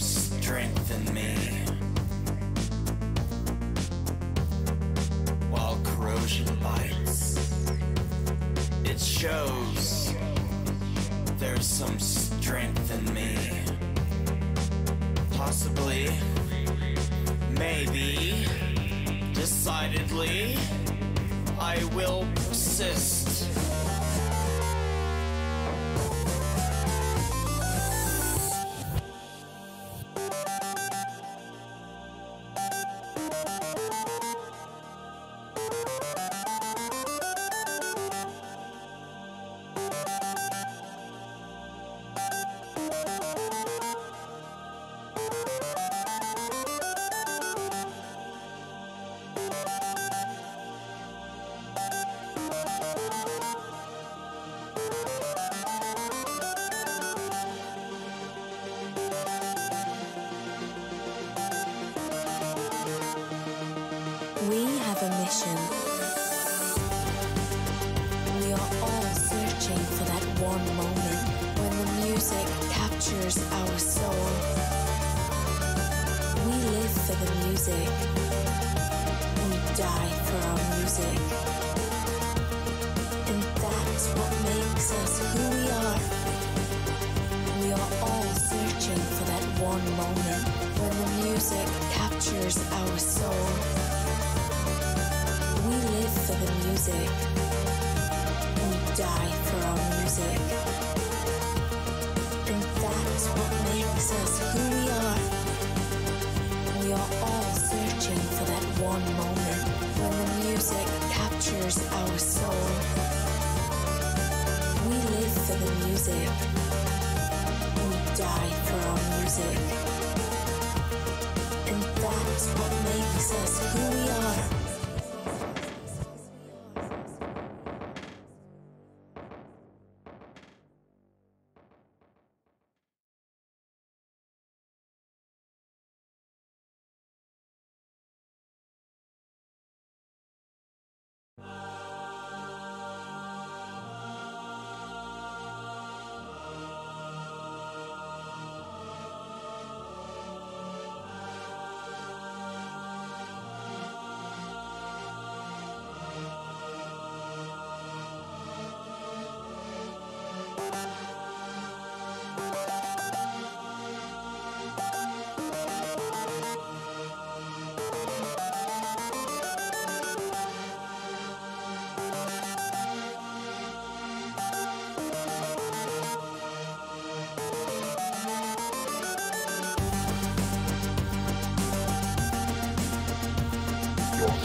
strengthen me. While corrosion bites it shows there's some strength in me. Possibly maybe decidedly I will persist.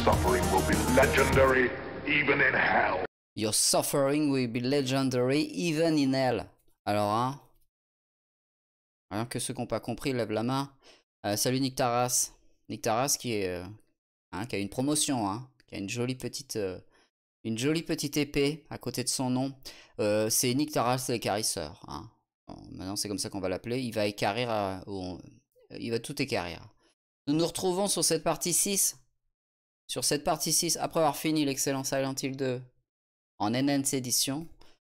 Your suffering will be legendary even in hell. Your suffering will be legendary even in hell. Alors, hein Rien que ceux qui n'ont pas compris, lève la main. Euh, salut Nick Taras. Nick Taras qui, est, euh, hein, qui a une promotion, hein, qui a une jolie petite, euh, une jolie petite épée à côté de son nom. C'est Nick Taras l'écarisseur. Hein. Maintenant, c'est comme ça qu'on va l'appeler. Il va écarrir, il va tout écarrir. Nous nous retrouvons sur cette partie 6. Sur cette partie 6, après avoir fini l'excellent Silent Hill 2 en NNC édition,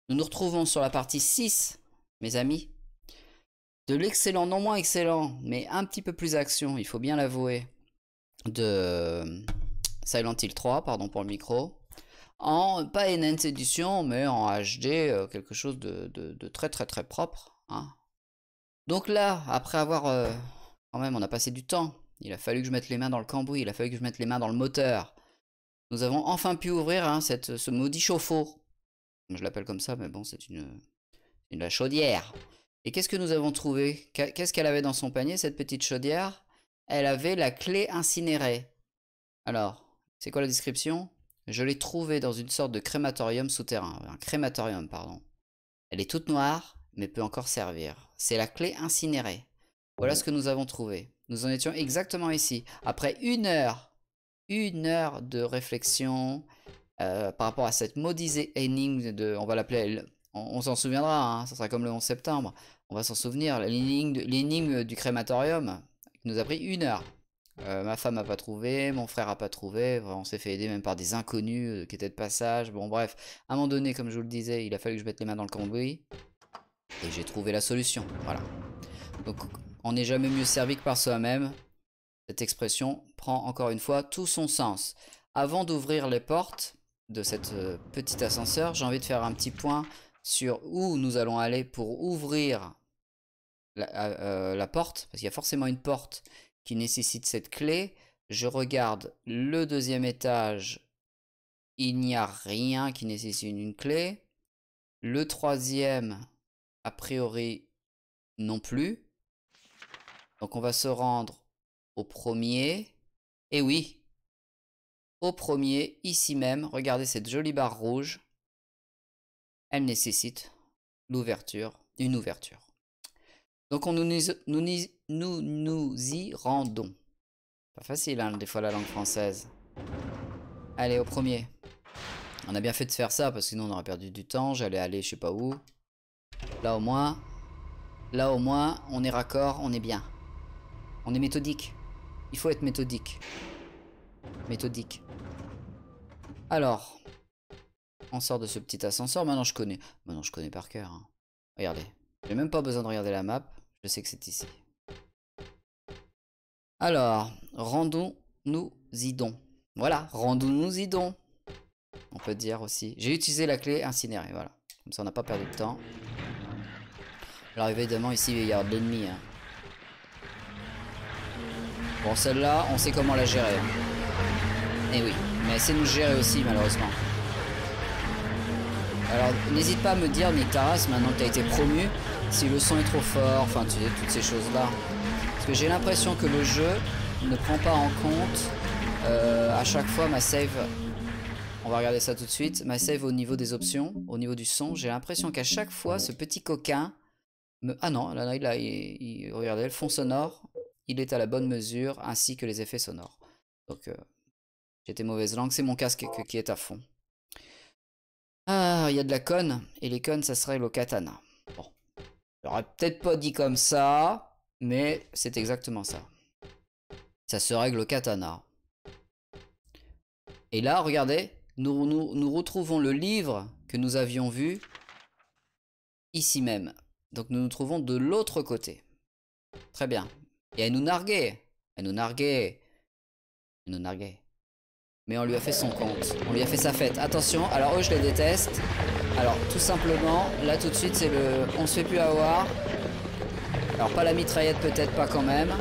nous nous retrouvons sur la partie 6, mes amis, de l'excellent, non moins excellent, mais un petit peu plus action, il faut bien l'avouer, de Silent Hill 3, pardon pour le micro, en, pas NNC édition, mais en HD, euh, quelque chose de très très très propre. hein. Donc là, après avoir, euh, quand même, on a passé du temps, il a fallu que je mette les mains dans le cambouis, il a fallu que je mette les mains dans le moteur. Nous avons enfin pu ouvrir hein, cette, ce maudit chauffe-eau. Je l'appelle comme ça, mais bon, c'est une, une la chaudière. Et qu'est-ce que nous avons trouvé? Qu'est-ce qu'elle avait dans son panier, cette petite chaudière? Elle avait la clé incinérée. Alors, c'est quoi la description? Je l'ai trouvée dans une sorte de crématorium souterrain. Un crématorium, pardon. Elle est toute noire, mais peut encore servir. C'est la clé incinérée. Voilà ce que nous avons trouvé. Nous en étions exactement ici. Après une heure, une heure de réflexion euh, par rapport à cette maudite énigme de, on va l'appeler, on, s'en souviendra, hein, ça sera comme le 11 septembre. On va s'en souvenir, l'énigme du crématorium qui nous a pris une heure. Euh, ma femme n'a pas trouvé, mon frère n'a pas trouvé, on s'est fait aider même par des inconnus euh, qui étaient de passage. Bon bref, à un moment donné, comme je vous le disais, il a fallu que je mette les mains dans le cambouis. Et j'ai trouvé la solution. Voilà. Donc on n'est jamais mieux servi que par soi-même. Cette expression prend encore une fois tout son sens. Avant d'ouvrir les portes de cette euh, petit ascenseur, j'ai envie de faire un petit point sur où nous allons aller pour ouvrir la, euh, la porte, parce qu'il y a forcément une porte qui nécessite cette clé. Je regarde le deuxième étage, il n'y a rien qui nécessite une clé. Le troisième, a priori, non plus. Donc on va se rendre au premier. Et oui, au premier, ici même, regardez cette jolie barre rouge. Elle nécessite l'ouverture, une ouverture. Donc on nous y rendons. Pas facile, hein, des fois, la langue française. Allez, au premier. On a bien fait de faire ça, parce que sinon on aurait perdu du temps. J'allais aller je sais pas où. Là au moins, là au moins, on est raccord, on est bien. On est méthodique. Il faut être méthodique. Méthodique. Alors, on sort de ce petit ascenseur. Maintenant je connais. Maintenant je connais par cœur. hein. Regardez. J'ai même pas besoin de regarder la map. Je sais que c'est ici. Alors, rendons-nous y donc. Voilà, rendons-nous y donc. On peut dire aussi. J'ai utilisé la clé incinérée, voilà. Comme ça, on n'a pas perdu de temps. Alors évidemment, ici, il y avoir de l'ennemi. hein. Bon, celle-là, on sait comment la gérer. Et oui, mais c'est nous gérer aussi, malheureusement. Alors, n'hésite pas à me dire, Nick Taras, maintenant que tu as été promu, si le son est trop fort, enfin, tu sais, toutes ces choses-là. Parce que j'ai l'impression que le jeu ne prend pas en compte euh, à chaque fois ma save. On va regarder ça tout de suite. Ma save au niveau des options, au niveau du son. J'ai l'impression qu'à chaque fois, ce petit coquin me... Ah non, là, là, il, il- regardez, le fond sonore, il est à la bonne mesure, ainsi que les effets sonores. Donc, euh, j'étais mauvaise langue. C'est mon casque qui- est à fond. Ah, il y a de la conne. Et les connes, ça serait le katana. Bon. J'aurais peut-être pas dit comme ça, mais c'est exactement ça. Ça se règle au katana. Et là, regardez, nous, nous, nous retrouvons le livre que nous avions vu ici même. Donc nous nous trouvons de l'autre côté. Très bien. Et elle nous narguait. Elle nous narguait. Elle nous narguait. Mais on lui a fait son compte. On lui a fait sa fête. Attention, alors eux je les déteste. Alors tout simplement, là tout de suite c'est le... On se fait plus avoir. Alors pas la mitraillette peut-être pas quand même.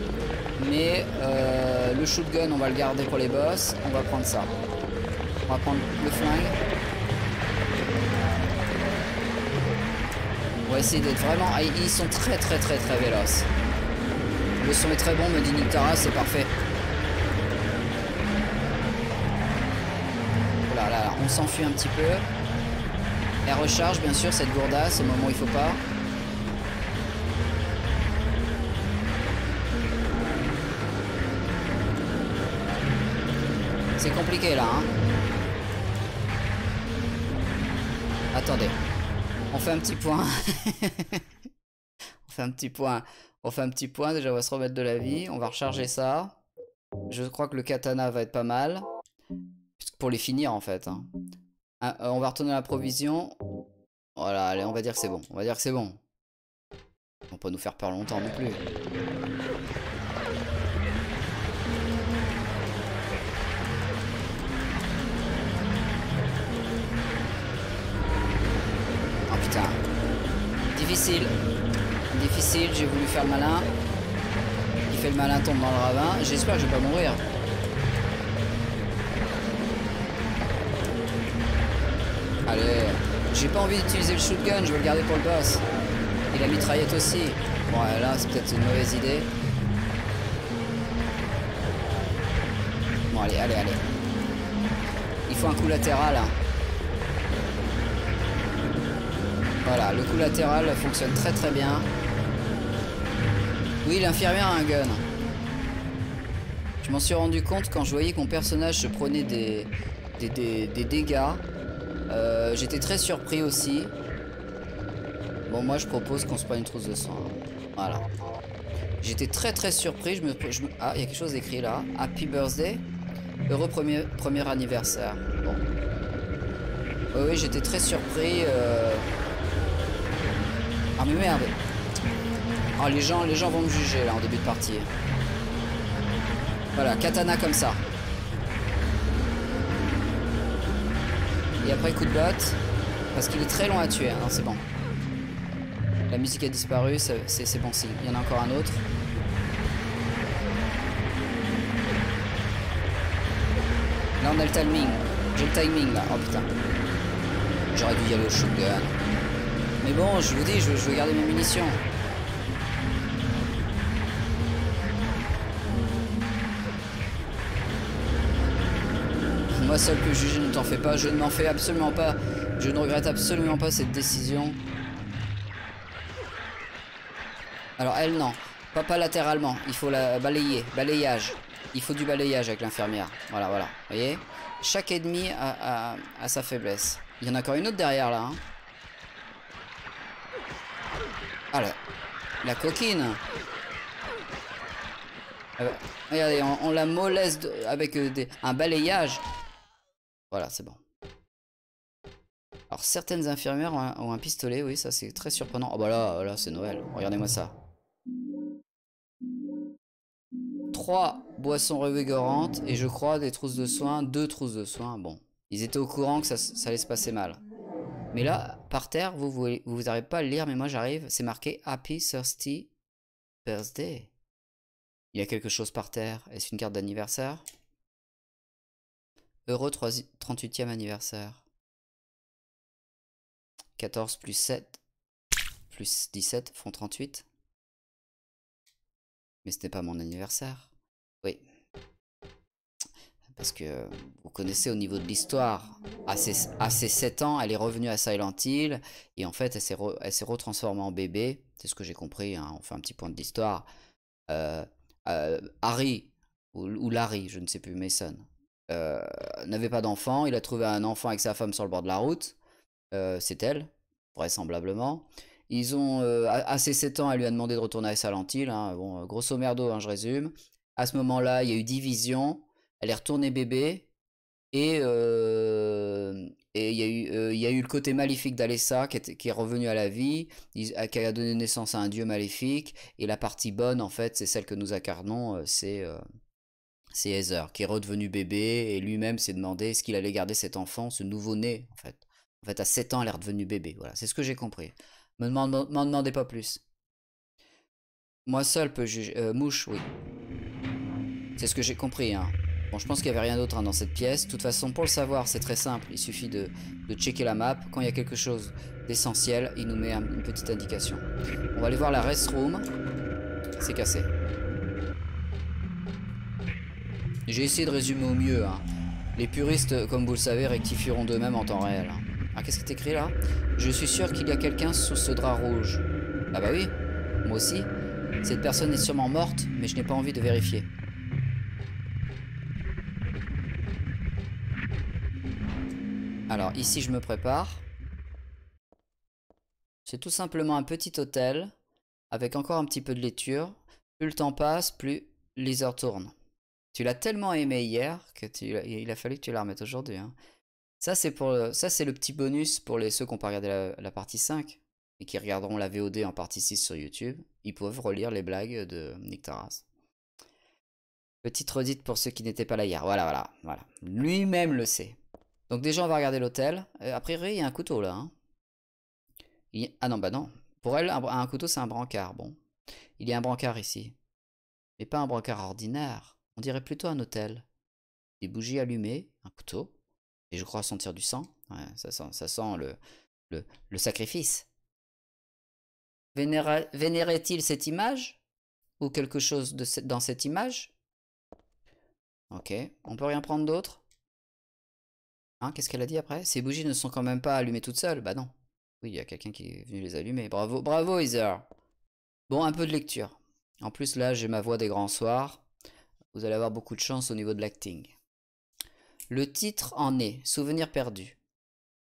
Mais euh, le shotgun on va le garder pour les boss. On va prendre ça. On va prendre le flingue. On va essayer d'être vraiment... Ils sont très très très très véloces. Le son est très bon, me dit Nick Tara, c'est parfait. Voilà, là, là, on s'enfuit un petit peu. Elle recharge, bien sûr, cette gourdasse au moment où il faut pas. C'est compliqué là, hein. Attendez. On fait un petit point. on fait un petit point. On fait un petit point. Déjà, on va se remettre de la vie. On va recharger ça. Je crois que le katana va être pas mal. Pour les finir, en fait. hein. Euh, on va retourner à la provision. Voilà, allez, on va dire que c'est bon. On va dire que c'est bon. On va pas nous faire peur longtemps non plus. J'ai voulu faire le malin. Il fait le malin, tombe dans le ravin. J'espère que je vais pas mourir. Allez. J'ai pas envie d'utiliser le shotgun, je vais le garder pour le boss. Et la mitraillette aussi. Bon, là, c'est peut-être une mauvaise idée. Bon, allez, allez, allez. Il faut un coup latéral. hein. Voilà, le coup latéral fonctionne très très bien. Oui, l'infirmière a un gun. Je m'en suis rendu compte quand je voyais que mon personnage se prenait des, des, dégâts. Euh, J'étais très surpris aussi. Bon, moi je propose qu'on se prenne une trousse de sang. Voilà. J'étais très très surpris. Je me, je me- Ah, il y a quelque chose écrit là. Happy birthday. Heureux premier, premier anniversaire. Bon. Oui, oui, j'étais très surpris. euh. Ah mais merde. Ah les gens, les gens vont me juger là en début de partie. Voilà, katana comme ça. Et après coup de botte. Parce qu'il est très long à tuer. hein. Non, c'est bon. La musique a disparu, c'est bon. Il y en a encore un autre. Là on a le timing. J'ai le timing là. Oh putain. J'aurais dû y aller au shotgun. Mais bon, je vous dis, je, je veux garder mes munitions. Moi seul peut juger, ne t'en fais pas. Je ne m'en fais absolument pas. Je ne regrette absolument pas cette décision. Alors elle, non. Pas, pas latéralement. Il faut la balayer. Balayage. Il faut du balayage avec l'infirmière. Voilà, voilà. Vous voyez? Chaque ennemi a, a- sa faiblesse. Il y en a encore une autre derrière là. hein. Ah la, coquine. Bah, regardez, on, la mollesse de- avec euh, des- un balayage. Voilà, c'est bon. Alors certaines infirmières ont un, pistolet, oui, ça c'est très surprenant. Oh bah là, là c'est Noël. Regardez-moi ça. Trois boissons revigorantes et je crois des trousses de soins, deux trousses de soins. Bon, ils étaient au courant que ça, allait se passer mal. Mais là, par terre, vous vous, pas à le lire, mais moi j'arrive. C'est marqué Happy Thirsty Birthday. Il y a quelque chose par terre. Est-ce une carte d'anniversaire? Heureux 38e anniversaire. 14 plus 7 plus 17 font 38. Mais ce n'est pas mon anniversaire. Oui. Parce que vous connaissez au niveau de l'histoire, à ses, à ses 7 ans, elle est revenue à Silent Hill et en fait elle s'est re- elle s'est retransformée en bébé. C'est ce que j'ai compris, hein, on fait un petit point de l'histoire. Euh, euh, Harry, ou, ou Larry, je ne sais plus, Mason, euh, n'avait pas d'enfant. Il a trouvé un enfant avec sa femme sur le bord de la route. Euh, C'est elle, vraisemblablement. Ils ont, euh, à, ses 7 ans, elle lui a demandé de retourner à Silent Hill. hein. Bon, euh, grosso merdo, hein, je résume. À ce moment-là, il y a eu division. Elle est retournée bébé. Et et il y, a eu, il y a eu le côté maléfique d'Alessa qui, est- revenu à la vie, qui a donné naissance à un dieu maléfique. Et la partie bonne, en fait, c'est celle que nous incarnons, c'est c'est Heather, qui est redevenu bébé. Et lui-même s'est demandé est-ce qu'il allait garder cet enfant, ce nouveau-né, en fait. En fait, à 7 ans, elle est redevenue bébé. Voilà, c'est ce que j'ai compris. Demande- m'en demandez pas plus. Moi seul peux juger. euh, mouche, oui. C'est ce que j'ai compris. Hein. Bon, je pense qu'il n'y avait rien d'autre hein, dans cette pièce. De toute façon, pour le savoir, c'est très simple. Il suffit de, checker la map. Quand il y a quelque chose d'essentiel, il nous met un- une petite indication. On va aller voir la restroom. C'est cassé. J'ai essayé de résumer au mieux. hein. Les puristes, comme vous le savez, rectifieront d'eux-mêmes en temps réel. hein. Ah, qu'est-ce qui est écrit là? Je suis sûr qu'il y a quelqu'un sous ce drap rouge. Ah bah oui, moi aussi. Cette personne est sûrement morte, mais je n'ai pas envie de vérifier. Alors ici, je me prépare. C'est tout simplement un petit hôtel avec encore un petit peu de lecture. Plus le temps passe, plus les heures tournent. Tu l'as tellement aimé hier que il a fallu que tu la remettes aujourd'hui. hein. Ça, c'est pour ça, c'est le petit bonus pour les, ceux qui n'ont pas regardé la, partie 5 et qui regarderont la VOD en partie 6 sur YouTube. Ils peuvent relire les blagues de Nick Taras. Petite redite pour ceux qui n'étaient pas là hier. Voilà, voilà, voilà. Lui-même le sait. Donc déjà, on va regarder l'hôtel. Euh, A priori, il y a un couteau là. hein. Ah non, bah non. Pour elle, un couteau, c'est un brancard. Bon. Il y a un brancard ici. Mais pas un brancard ordinaire. On dirait plutôt un hôtel. Des bougies allumées, un couteau. Et je crois sentir du sang. Ça sent, ça sent le, le, sacrifice. Vénéra- Vénérait-il cette image? Ou quelque chose de dans cette image? Ok. On peut rien prendre d'autre? Hein, Qu'est-ce qu'elle a dit après? Ces bougies ne sont quand même pas allumées toutes seules Bah non. Oui, il y a quelqu'un qui est venu les allumer. Bravo, bravo Heather. Bon, un peu de lecture. En plus, là, j'ai ma voix des grands soirs. Vous allez avoir beaucoup de chance au niveau de l'acting. Le titre en est Souvenir perdu.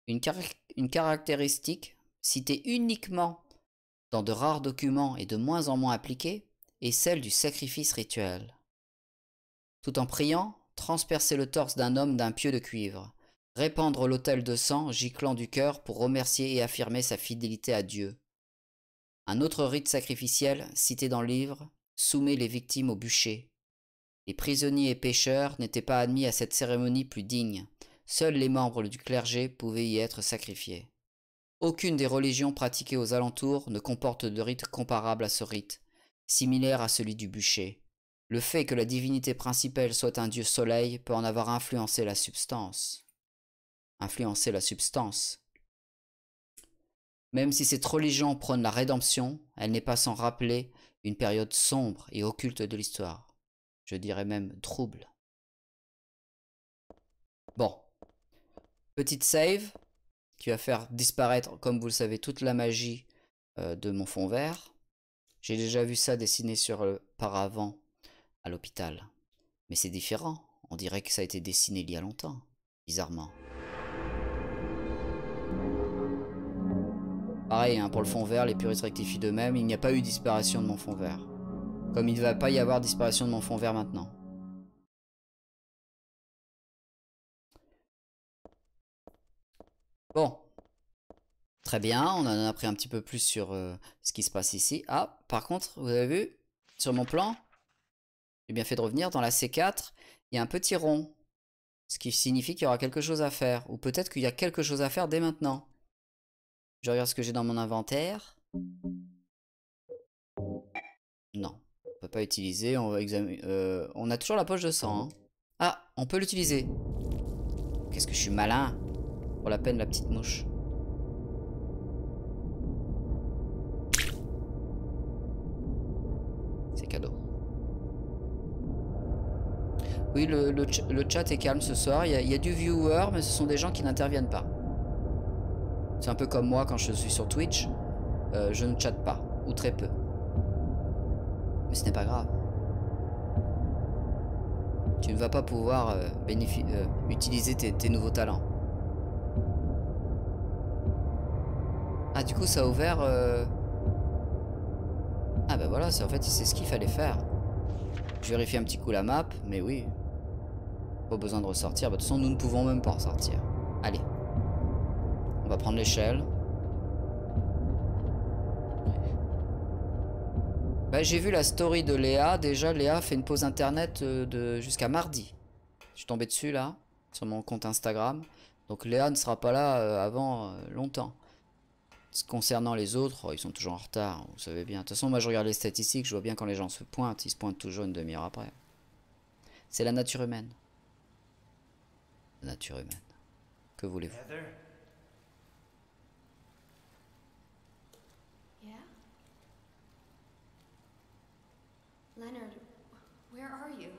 Une, carac- une caractéristique citée uniquement dans de rares documents et de moins en moins appliquée est celle du sacrifice rituel. Tout en priant, transpercer le torse d'un homme d'un pieu de cuivre, répandre l'autel de sang giclant du cœur pour remercier et affirmer sa fidélité à Dieu. Un autre rite sacrificiel, cité dans le livre, soumet les victimes au bûcher. Les prisonniers et pêcheurs n'étaient pas admis à cette cérémonie plus digne. Seuls les membres du clergé pouvaient y être sacrifiés. Aucune des religions pratiquées aux alentours ne comporte de rite comparable à ce rite, similaire à celui du bûcher. Le fait que la divinité principale soit un dieu soleil peut en avoir influencé la substance. Influencer la substance. Même si cette religion prône la rédemption, elle n'est pas sans rappeler une période sombre et occulte de l'histoire. Je dirais même trouble. Bon. Petite save qui va faire disparaître, comme vous le savez, toute la magie euh, de mon fond vert. J'ai déjà vu ça dessiné sur le paravent à l'hôpital. Mais c'est différent. On dirait que ça a été dessiné il y a longtemps. Bizarrement. Pareil, hein, pour le fond vert, les puristes rectifient d'eux-mêmes. Il n'y a pas eu disparition de mon fond vert. Comme il ne va pas y avoir disparition de mon fond vert maintenant. Bon. Très bien, on en a appris un petit peu plus sur euh, ce qui se passe ici. Ah, par contre, vous avez vu, sur mon plan, j'ai bien fait de revenir, dans la C4, il y a un petit rond. Ce qui signifie qu'il y aura quelque chose à faire. Ou peut-être qu'il y a quelque chose à faire dès maintenant. Je regarde ce que j'ai dans mon inventaire. Non, pas utiliser. On va examiner. euh, on a toujours la poche de sang. hein. Ah, on peut l'utiliser. Qu'est-ce que je suis malin. Pour la peine, la petite mouche. C'est cadeau. Oui, le, le ch- le chat est calme ce soir. Il y, a, il y a du viewer, mais ce sont des gens qui n'interviennent pas. C'est un peu comme moi quand je suis sur Twitch. euh, je ne chatte pas, ou très peu. Mais ce n'est pas grave. Tu ne vas pas pouvoir euh, euh, utiliser tes, tes nouveaux talents. Ah, du coup, ça a ouvert. euh, Ah, bah voilà, c'est en fait, c'est ce qu'il fallait faire. Je vérifie un petit coup la map, mais oui. Pas besoin de ressortir. Bah, de toute façon, nous ne pouvons même pas ressortir. Allez. On va prendre l'échelle. Bah, j'ai vu la story de Léa. Déjà, Léa fait une pause internet euh, de jusqu'à mardi. Je suis tombé dessus là, sur mon compte Instagram. Donc Léa ne sera pas là euh, avant euh, longtemps. Concernant les autres, oh, ils sont toujours en retard, vous savez bien. De toute façon, moi je regarde les statistiques, je vois bien quand les gens se pointent, ils se pointent toujours une demi-heure après. C'est la nature humaine. La nature humaine. Que voulez-vous? Leonard, where are you?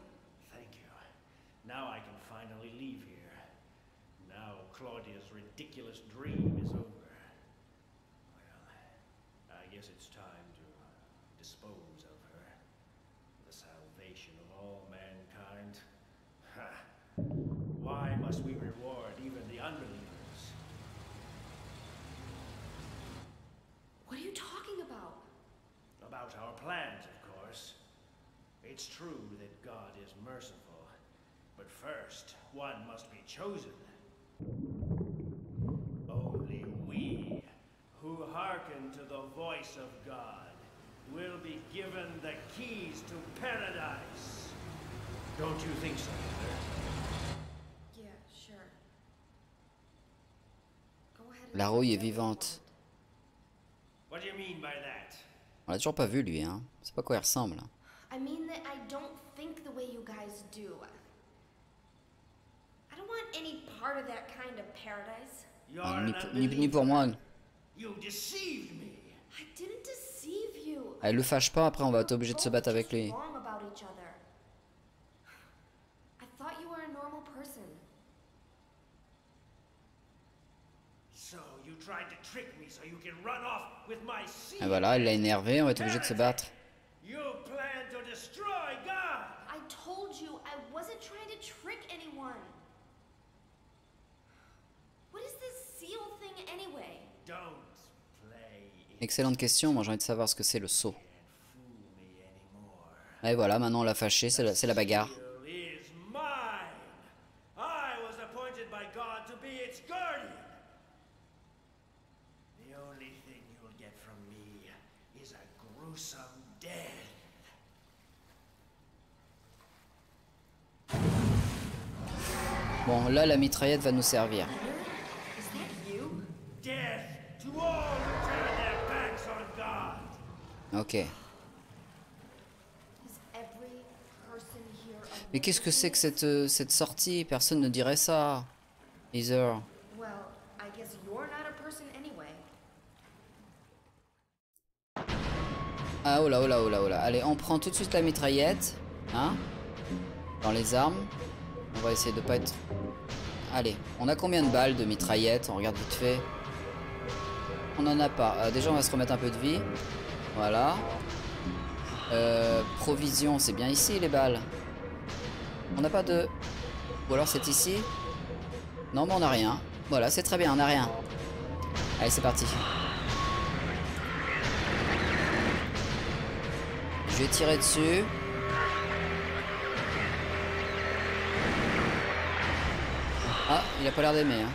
It's true that God is merciful, but first, one must be chosen. Only we, who hearken to the voice of God, will be given the keys to paradise. Don't you think so, Mother? Yeah, sure. Go ahead and La rouille est vivante. What do you mean by that? On l'a toujours pas vu lui, hein. C'est pas quoi il ressemble. I mean that I don't think the way you guys do. I don't want any part of that kind of paradise. Ah, ni, pour- ni- ni pour unbeliever. moi. You deceived me. I didn't deceive you. Elle le fâche pas, après on va être obligé de se battre avec lui. wrong about each other. I thought you were a normal person. So you tried to trick me so you can run off with my seed. Et voilà, elle l'a énervé, on va être obligé de se battre. You plan to destroy God. I told you I wasn't trying to trick anyone. What is this seal thing anyway? Don't play it Excellente question, moi j'ai envie de savoir ce que c'est le saut. Et voilà, maintenant on l'a fâché, c'est la, la bagarre. Bon, là la mitraillette va nous servir. Is that you? Death to all who turn their backs on God. Ok. Mais qu'est-ce que c'est que cette, euh, cette sortie? Personne ne dirait ça. Anyway. Ah oh là oh là oh là oh là. Allez, on prend tout de suite la mitraillette. Hein Dans les armes. On va essayer de pas être... Allez, on a combien de balles de mitraillette? On regarde vite fait. On en a pas. Euh, déjà, on va se remettre un peu de vie. Voilà. Euh, provision, c'est bien ici les balles. On n'a pas de... Ou alors c'est ici Non, mais on n'a rien. Voilà, c'est très bien, on n'a rien. Allez, c'est parti. Je vais tirer dessus. Ah, il a pas l'air d'aimer. Hein.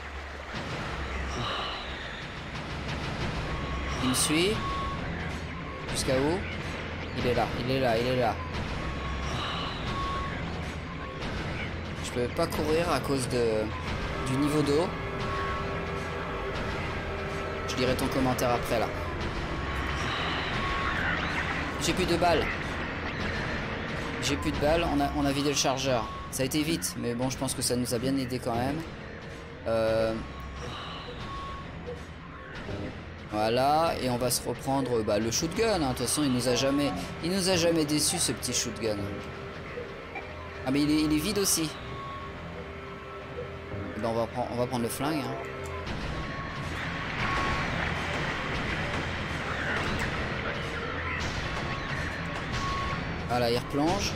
Il me suit. Jusqu'à où? Il est là, il est là, il est là. Je peux pas courir à cause de du niveau d'eau. Je lirai ton commentaire après là. J'ai plus de balles. J'ai plus de balles, on a, on a vidé le chargeur. Ça a été vite, mais bon, je pense que ça nous a bien aidé quand même. Euh, Voilà, et on va se reprendre bah, le shotgun. hein. De toute façon, il nous a jamais, il nous a jamais déçu ce petit shotgun. Ah mais il est, vide aussi. Eh ben, on va prendre, on va prendre le flingue. hein. Voilà, il replonge.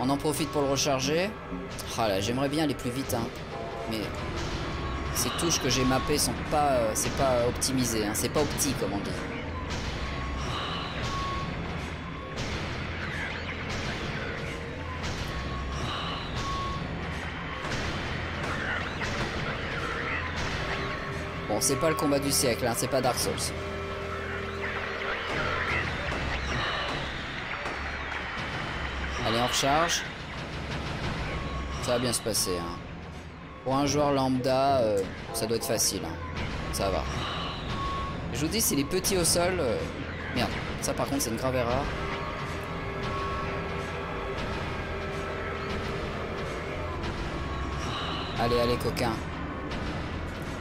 On en profite pour le recharger. Ah là, j'aimerais bien aller plus vite, hein. Mais ces touches que j'ai mappées sont pas, euh, c'est pas optimisé, hein. c'est pas opti comme on dit. Bon, c'est pas le combat du siècle, hein, c'est pas Dark Souls. Allez, on recharge. Ça va bien se passer. Hein. Pour un joueur lambda, euh, ça doit être facile. hein. Ça va. Je vous dis, c'est les petits au sol. euh, Merde, ça par contre, c'est une grave erreur. Allez, allez, coquin.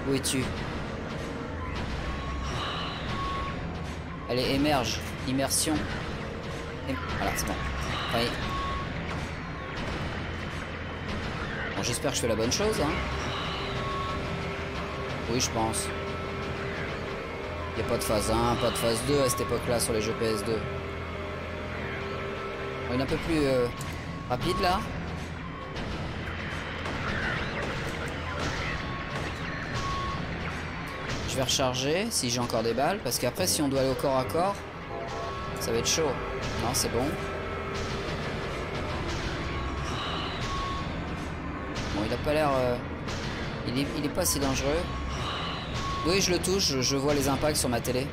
Où es-tu? Allez, émerge. Immersion. Voilà, c'est bon. Allez. J'espère que je fais la bonne chose. Hein. Oui, je pense. Il n'y a pas de phase 1, pas de phase 2 à cette époque-là sur les jeux PS2. On est un peu plus euh, rapide là. Je vais recharger si j'ai encore des balles. Parce qu'après, si on doit aller au corps à corps, ça va être chaud. Non, c'est bon. Il a pas l'air... euh, Il, est, il est pas si dangereux. Oui, je le touche, je, vois les impacts sur ma télé.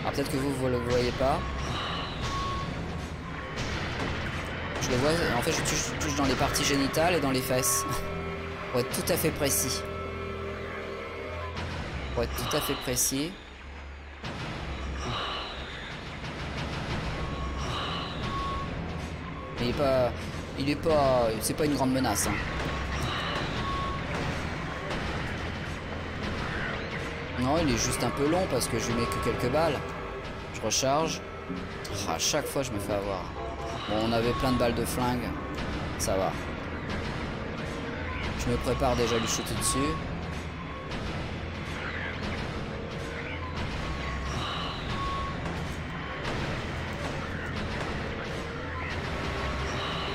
Alors peut-être que vous, vous le voyez pas. Je le vois, en fait je touche, touche dans les parties génitales et dans les fesses. Pour être tout à fait précis. Pour être tout à fait précis. Il est pas... Il est pas... C'est pas une grande menace. hein. Non, il est juste un peu long parce que je lui mets que quelques balles. Je recharge. Ah, à chaque fois, je me fais avoir. Bon, on avait plein de balles de flingue. Ça va. Je me prépare déjà à lui shooter dessus.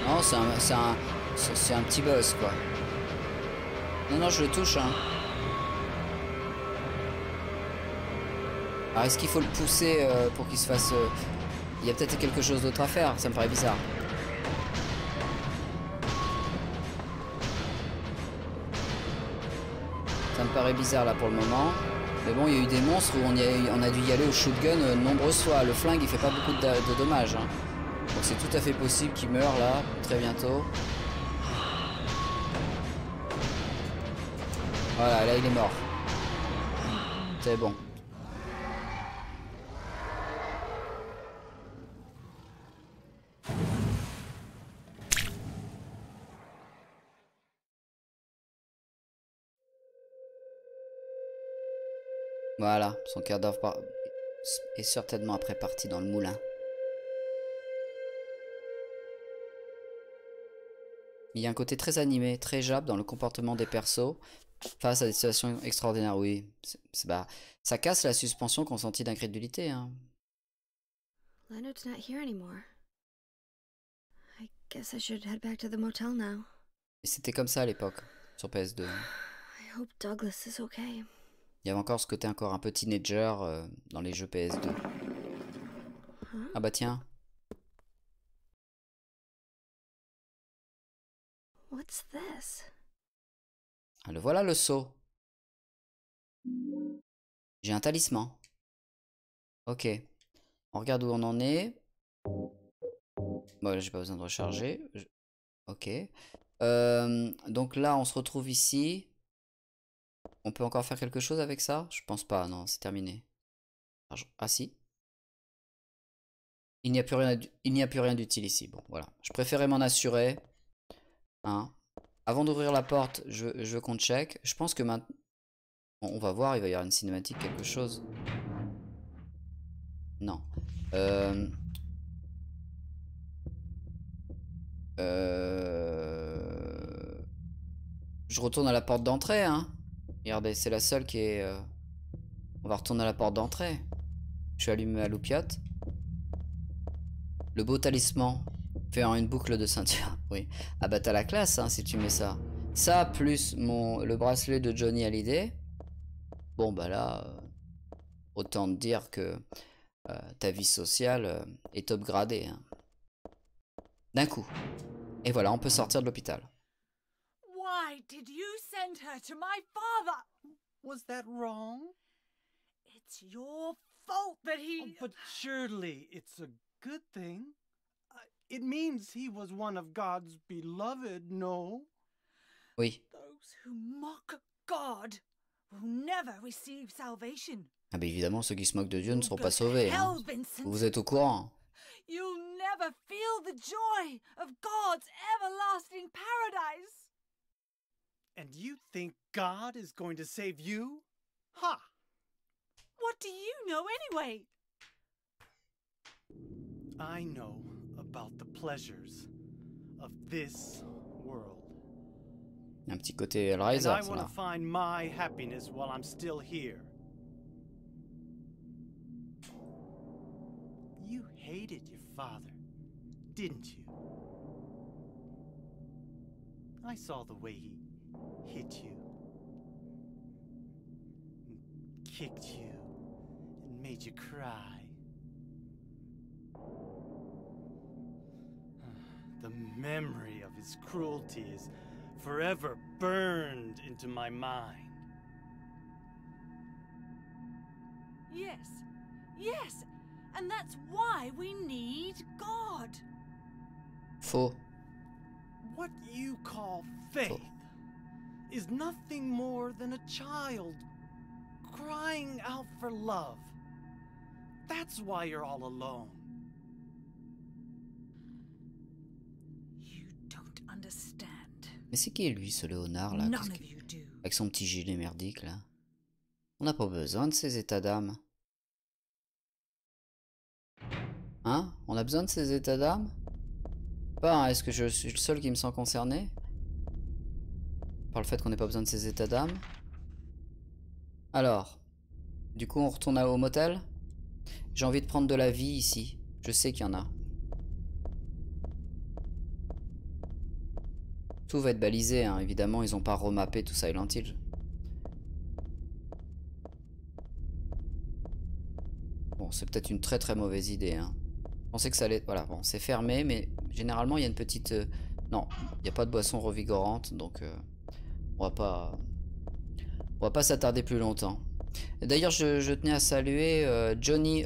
Non, c'est un, un, un petit boss, quoi. Non, non, je le touche, hein. Alors est-ce qu'il faut le pousser euh, pour qu'il se fasse... euh, Il y a peut-être quelque chose d'autre à faire, ça me paraît bizarre. Ça me paraît bizarre là pour le moment. Mais bon, il y a eu des monstres où on, a, dû y aller au shotgun euh, nombreuses fois. Le flingue, il fait pas beaucoup de dommages. hein. Donc c'est tout à fait possible qu'il meure là, très bientôt. Voilà, là il est mort. C'est bon. Voilà, son cadavre par- est certainement après parti dans le moulin. Il y a un côté très animé, très jab dans le comportement des persos face à des situations extraordinaires, oui. Bah, ça casse la suspension consentie d'incrédulité. Hein. Leonard's not here anymore. I guess I should head back to the motel now. Et c'était comme ça à l'époque, sur PS2. I hope Douglas is okay. Il y avait encore ce côté encore un peu teenager euh, dans les jeux PS2. Ah bah tiens, What's this? ah, le voilà le saut. J'ai un talisman. Ok. On regarde où on en est. Bon, là, j'ai pas besoin de recharger. Je- Ok. Euh, donc là, on se retrouve ici. On peut encore faire quelque chose avec ça? Je pense pas, non, c'est terminé. Ah, Ah si. Il n'y a plus rien, d'utile ici. Bon, voilà. Je préférais m'en assurer. Hein. Avant d'ouvrir la porte, je, veux qu'on check. Je pense que maintenant... On va voir, il va y avoir une cinématique, quelque chose. Non. Euh... Euh... Je retourne à la porte d'entrée, hein. Regardez, c'est la seule qui est... euh, On va retourner à la porte d'entrée. Je allume ma loupiote. Le beau talisman fait en une boucle de ceinture. Oui. Ah bah t'as la classe hein, si tu mets ça. Ça plus mon le bracelet de Johnny Hallyday. Bon bah là, euh, autant dire que euh, ta vie sociale est upgradée. hein. D'un coup. Et voilà, on peut sortir de l'hôpital. Why did you send her to my father? Was that wrong? It's your fault that he. Oh, but surely it's a good thing. Uh, it means he was one of God's beloved, no? Oui. Those who mock God will never receive salvation. Ah bah évidemment, ceux qui se moquent de Dieu ne You'll seront go pas to sauvés. hein. hell, Vincent. Vous êtes au courant You'll never feel the joy of God's everlasting paradise. And you think God is going to save you? Ha! What do you know anyway? I know about the pleasures of this world. Un petit côté And Hellraiser, I ça, want to find my happiness while I'm still here. You hated your father, didn't you? I saw the way he hit you, and kicked you, and made you cry. The memory of his cruelty is forever burned into my mind. Yes, yes, and that's why we need God. Faux. What you call faith is nothing more than a child crying out for love. That's why you're all alone. You don't understand. Mais c'est qui lui, ce Léonard, là? None Qu'est-ce of que- you do. Avec son petit gilet merdique, là. On n'a pas besoin de ces états d'âme. Hein? On a besoin de ces états d'âme? Pas, hein, est-ce que je suis le seul qui me sent concerné? Par le fait qu'on n'ait pas besoin de ces états d'âme Alors, du coup on retourne au motel J'ai envie de prendre de la vie ici. Je sais qu'il y en a. Tout va être balisé, hein. évidemment, ils ont pas remappé tout Silent Hill. Bon, c'est peut-être une très très mauvaise idée. Hein. Je pensais que ça allait... Voilà, bon, c'est fermé, mais généralement, il y a une petite... euh, Non, il n'y a pas de boisson revigorante, donc euh, on va pas... Va pas s'attarder plus longtemps. D'ailleurs, je, tenais à saluer euh, Johnny...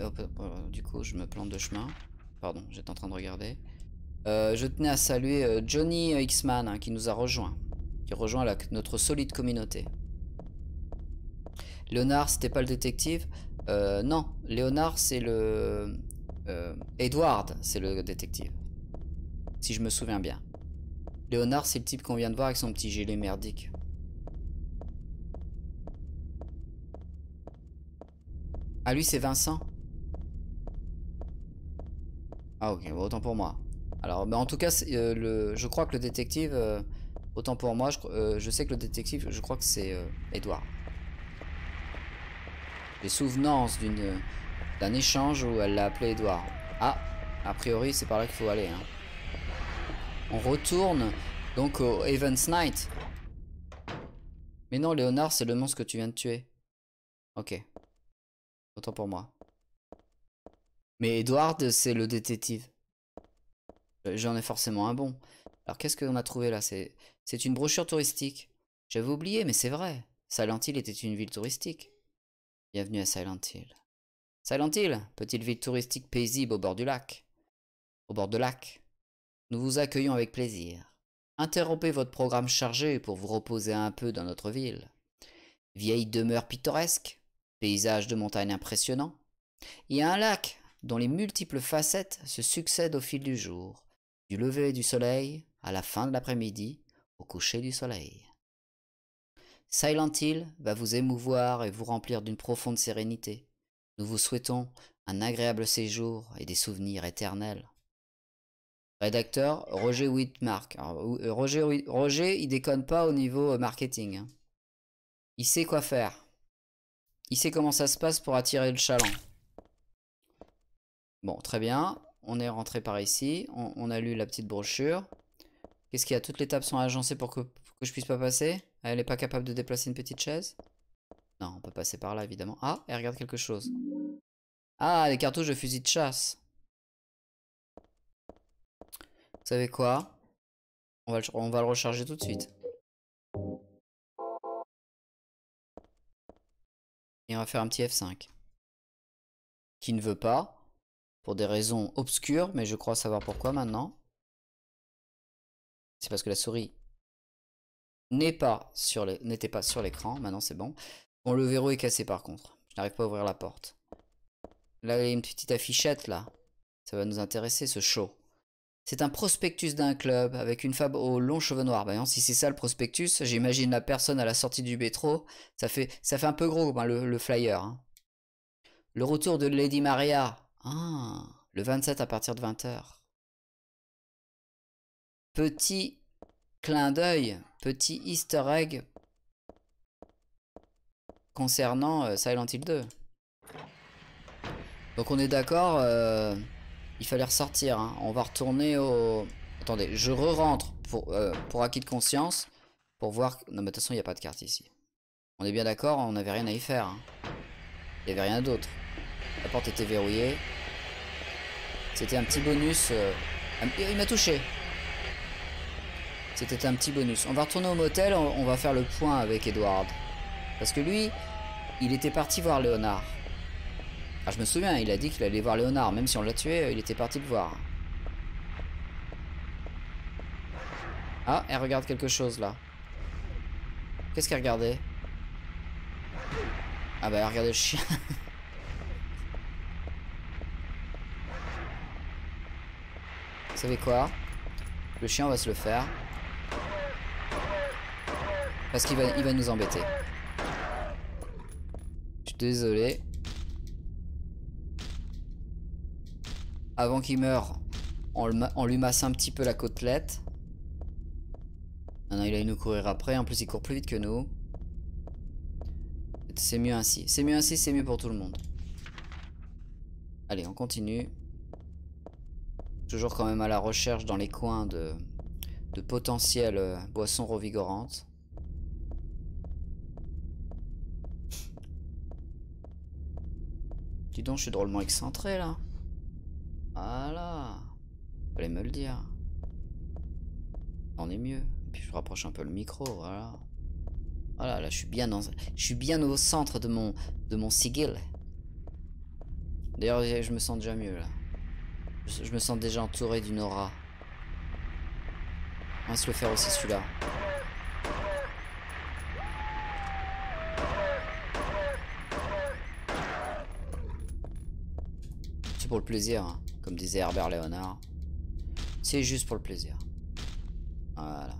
du coup, je me plante de chemin. Pardon, j'étais en train de regarder. Euh, je tenais à saluer euh, Johnny X-Man hein, qui nous a rejoint. Qui rejoint notre solide communauté. Léonard, c'était pas le détective? Non, Léonard, c'est le. Edward, c'est le détective. Si je me souviens bien. Léonard, c'est le type qu'on vient de voir avec son petit gilet merdique. Ah, lui, c'est Vincent Ah, ok, bon, autant pour moi. Alors, mais en tout cas, euh, le, je crois que le détective, euh, autant pour moi, je, euh, je sais que le détective, je crois que c'est Edward. J'ai souvenance d'un échange où elle l'a appelé Edward. Ah, a priori, c'est par là qu'il faut aller. hein. On retourne donc au Evans Knight. Mais non, Léonard, c'est le monstre que tu viens de tuer. Ok. Autant pour moi. Mais Edward, c'est le détective. Euh, J'en ai forcément un bon. Alors qu'est-ce qu'on a trouvé là? C'est c'est une brochure touristique. J'avais oublié, mais c'est vrai. Silent Hill était une ville touristique. Bienvenue à Silent Hill. Silent Hill, petite ville touristique paisible au bord du lac. Au bord de lac. Nous vous accueillons avec plaisir. Interrompez votre programme chargé pour vous reposer un peu dans notre ville. Vieille demeure pittoresque, paysage de montagne impressionnant. Il y a un lac dont les multiples facettes se succèdent au fil du jour, du lever du soleil à la fin de l'après-midi, au coucher du soleil. Silent Hill va vous émouvoir et vous remplir d'une profonde sérénité. Nous vous souhaitons un agréable séjour et des souvenirs éternels. Rédacteur Roger Whitmark. Euh, Roger, Roger, il déconne pas au niveau euh, marketing. hein. Il sait quoi faire. Il sait comment ça se passe pour attirer le chaland. Bon, très bien. On est rentré par ici. On, a lu la petite brochure. Qu'est-ce qu'il y a? Toutes les tables sont agencées pour que, je puisse pas passer? Elle n'est pas capable de déplacer une petite chaise? Non, on peut passer par là, évidemment. Ah, elle regarde quelque chose. Ah, les cartouches de fusil de chasse. Vous savez quoi? On va le recharger tout de suite. On va faire un petit F5. Qui ne veut pas. Pour des raisons obscures, mais je crois savoir pourquoi maintenant. C'est parce que la souris n'était pas sur l'écran. Maintenant c'est bon. Bon, le verrou est cassé par contre. Je n'arrive pas à ouvrir la porte. Là, il y a une petite affichette là. Ça va nous intéresser ce show. C'est un prospectus d'un club avec une femme aux longs cheveux noirs. Si c'est ça le prospectus, j'imagine la personne à la sortie du métro. Ça fait, un peu gros hein, le, le flyer. hein. Le retour de Lady Maria. Ah, le 27 à partir de 20h. Petit clin d'œil, petit easter egg concernant euh, Silent Hill 2. Donc on est d'accord, euh, il fallait ressortir. hein. On va retourner au... Attendez, je re-rentre pour, euh, pour acquis de conscience. Pour voir... Non mais de toute façon il n'y a pas de carte ici. On est bien d'accord, on n'avait rien à y faire. hein. Il n'y avait rien d'autre. La porte était verrouillée. C'était un petit bonus. euh, Il m'a touché. C'était un petit bonus. On va retourner au motel, on va faire le point avec Edward. Parce que lui, il était parti voir Léonard. Ah, je me souviens, il a dit qu'il allait voir Léonard. Même si on l'a tué, euh, il était parti le voir. Ah, elle regarde quelque chose là. Qu'est-ce qu'elle regardait? Ah bah elle regardait le chien. Vous savez quoi? Le chien, on va se le faire. Parce qu'il va, nous embêter. Je suis désolé. Avant qu'il meure, on, lui masse un petit peu la côtelette. Non, non, il allait nous courir après. En plus, il court plus vite que nous. C'est mieux ainsi. C'est mieux ainsi, c'est mieux pour tout le monde. Allez, on continue. Toujours quand même à la recherche dans les coins de, de potentielles euh, boissons revigorantes. Dis donc, je suis drôlement excentré là. Voilà. Fallait me le dire. On est mieux. Puis je rapproche un peu le micro, voilà. Voilà, là je suis bien dans, je suis bien au centre de mon, de mon sigil. D'ailleurs, je me sens déjà mieux là. Je, je me sens déjà entouré d'une aura. On va se le faire aussi celui-là. C'est pour le plaisir, hein, comme disait Herbert Léonard. C'est juste pour le plaisir. Voilà.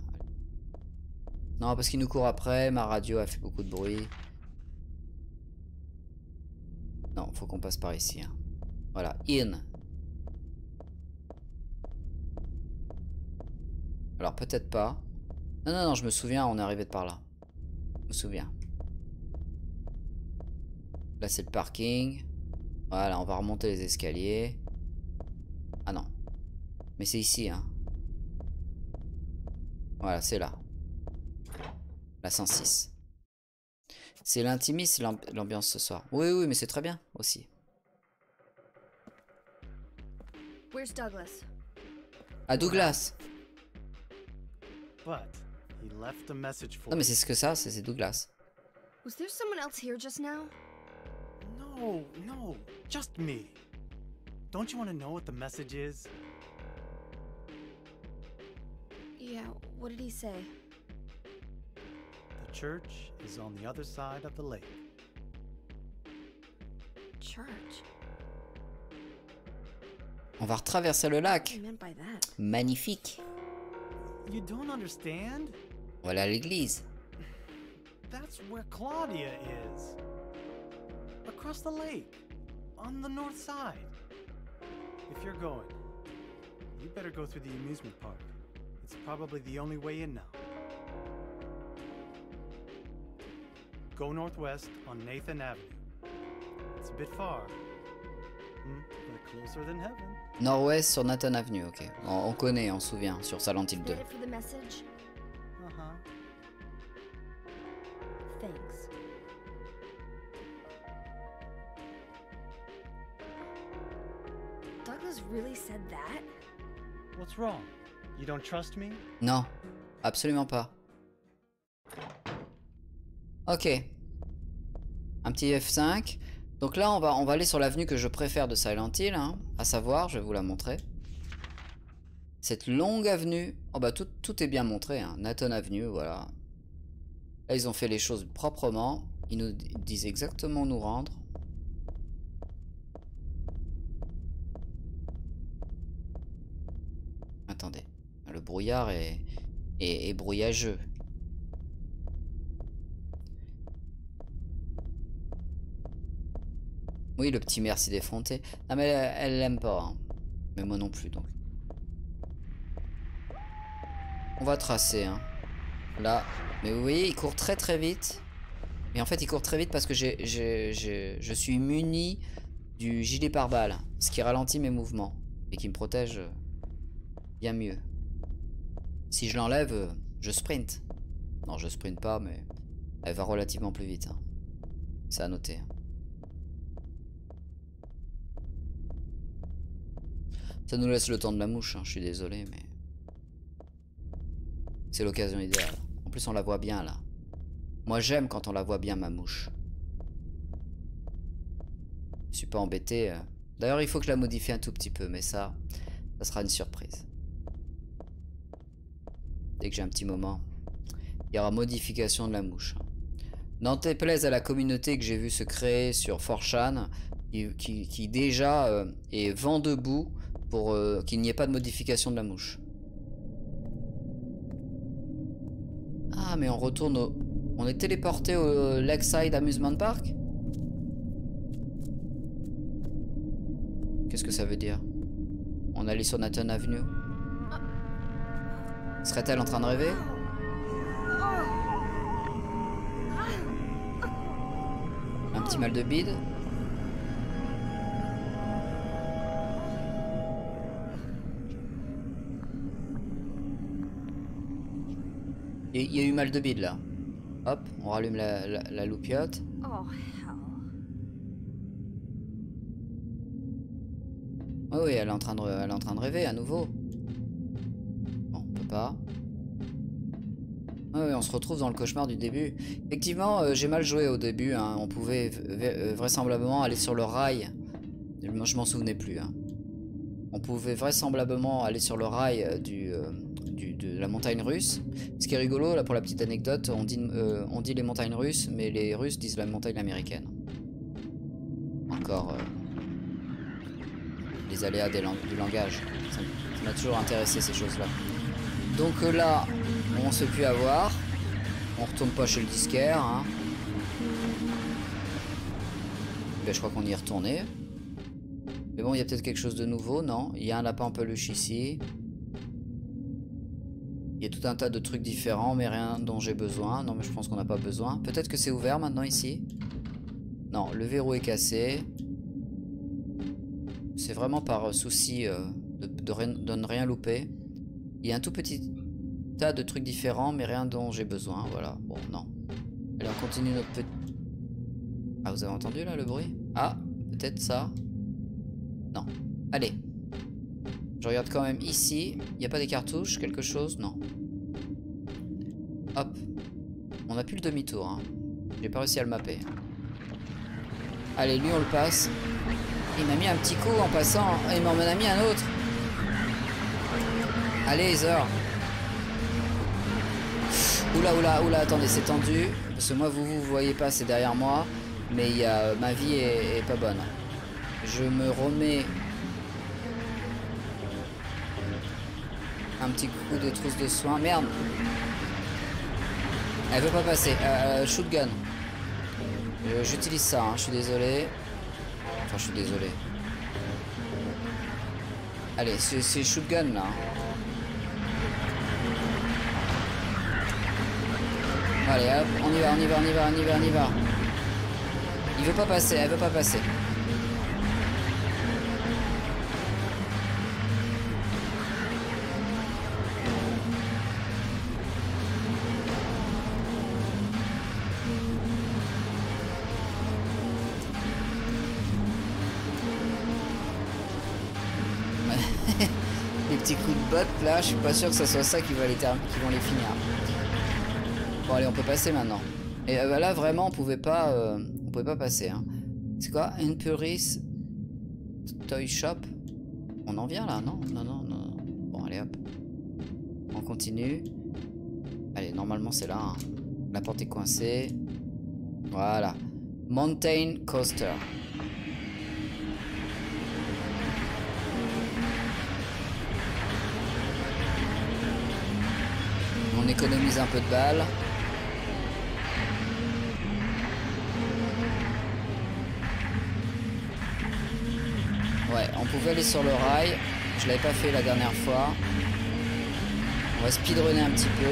Non, parce qu'il nous court après, ma radio a fait beaucoup de bruit. Non, faut qu'on passe par ici. hein. Voilà, in. Alors peut-être pas. Non, non, non, je me souviens, on est arrivé de par là. Je me souviens. Là, c'est le parking. Voilà, on va remonter les escaliers. Mais c'est ici, hein. Voilà, c'est là. La 106. C'est l'intimiste l'amb- l'ambiance ce soir. Oui, oui, mais c'est très bien aussi. Where's Douglas? Ah, Douglas But he left a message for Non, mais c'est ce que ça, c'est c'est Douglas. Was there someone else here just now? No, no, just me. Don't you want to know what the message is? What did he say? The church is on the other side of the lake. Church. On va retraverser le What lac. he meant by that? Magnifique. You don't understand? Voilà l'église. That's where Claudia is. Across the lake, on the north side. If you're going, you better go through the amusement park. It's probably the only way in now. Go northwest on Nathan Avenue. It's a bit far, hmm, but closer than heaven. Nord-ouest sur Nathan Avenue, ok. On, on connaît, on se souvient, sur Silent Hill 2. Ready for the message? Uh huh. Thanks. Douglas really said that? What's wrong? You don't trust me? Non, absolument pas. Ok. Un petit F5. Donc là, on va, on va aller sur l'avenue que je préfère de Silent Hill, hein, à savoir, je vais vous la montrer. Cette longue avenue. Oh bah tout, est bien montré, hein. Nathan Avenue, voilà. Là, ils ont fait les choses proprement. Ils nous disent exactement où nous rendre. Attendez. Le brouillard est, brouillageux. Oui, le petit maire s'est défronté. Non, mais elle l'aime pas. hein. Mais moi non plus, donc. on va tracer. Hein. Là. Mais vous voyez, il court très très vite. Mais en fait, il court très vite parce que je suis muni du gilet pare-balles. Ce qui ralentit mes mouvements. Et qui me protège bien mieux. Si je l'enlève, euh, je sprint. Non, je sprint pas, mais elle va relativement plus vite. Hein. C'est à noter. Hein. Ça nous laisse le temps de la mouche, hein, je suis désolé, mais... C'est l'occasion idéale. En plus, on la voit bien, là. Moi, j'aime quand on la voit bien, ma mouche. Je suis pas embêté. Euh. D'ailleurs, il faut que je la modifie un tout petit peu, mais ça, ça sera une surprise. Dès que j'ai un petit moment, il y aura modification de la mouche. N'en plaise à la communauté que j'ai vu se créer sur Forchan, qui, qui, déjà euh, est vent debout pour euh, qu'il n'y ait pas de modification de la mouche. Ah, mais on retourne au... On est téléporté au Lakeside Amusement Park? Qu'est-ce que ça veut dire? On allait sur Nathan Avenue Serait-elle en train de rêver? Un petit mal de bide? Il y a eu mal de bide là. Hop, on rallume la, la, loupiote. Oh, oui, elle elle est en train de rêver à nouveau. On se retrouve dans le cauchemar du début. Effectivement, euh, j'ai mal joué au début. Hein. On pouvait euh, vraisemblablement aller sur le rail. Je m'en souvenais plus. Hein. On pouvait vraisemblablement aller sur le rail euh, de la montagne russe. Ce qui est rigolo, là pour la petite anecdote, on dit, les montagnes russes, mais les Russes disent la montagne américaine. Encore les aléas du langage. Ça m'a toujours intéressé ces choses-là. Donc euh, là, on se peut avoir. On retourne pas chez le disquaire. Hein. Ben, je crois qu'on y est retourné. Mais bon, il y a peut-être quelque chose de nouveau, non? Il y a un lapin peluche ici. Il y a tout un tas de trucs différents, mais rien dont j'ai besoin. Non, mais je pense qu'on n'a pas besoin. Peut-être que c'est ouvert maintenant ici? Non, le verrou est cassé. C'est vraiment par souci euh, de, ne rien louper. Il y a un tout petit tas de trucs différents, mais rien dont j'ai besoin. Voilà, bon, non. Allez, on continue notre petit... Ah, vous avez entendu là le bruit? Ah, peut-être ça Non. Allez. Je regarde quand même ici. Il n'y a pas des cartouches Quelque chose? Non. Hop. On n'a plus le demi-tour. Hein. J'ai pas réussi à le mapper. Allez, lui, on le passe. Il m'a mis un petit coup en passant. il m'en a mis un autre. Allez, Heather. Oula, oula, oula, attendez, c'est tendu. Parce que moi, vous, vous voyez pas, c'est derrière moi. Mais il y a, ma vie est pas bonne. Je me remets Un petit coup de trousse de soins. Merde Elle veut pas passer. Euh, shootgun. Euh, j'utilise ça, hein. je suis désolé. Enfin, je suis désolé. Allez, c'est shootgun là. Allez hop, on y va, on y va, on y va, on y va, on y va. Il veut pas passer, elle veut pas passer. là, je suis pas sûr que ce soit ça qui va les, qui vont les finir. Bon allez, on peut passer maintenant. Et euh, là vraiment, on pouvait pas, euh, on pouvait pas passer. Hein. C'est quoi, Puris Toy Shop? On en vient là, non? Non, non, non. Bon allez hop. On continue. Allez, normalement c'est là. Hein. La porte est coincée. Voilà. Mountain Coaster. économise un peu de balles. Ouais, on pouvait aller sur le rail. Je l'avais pas fait la dernière fois. On va speedrunner un petit peu.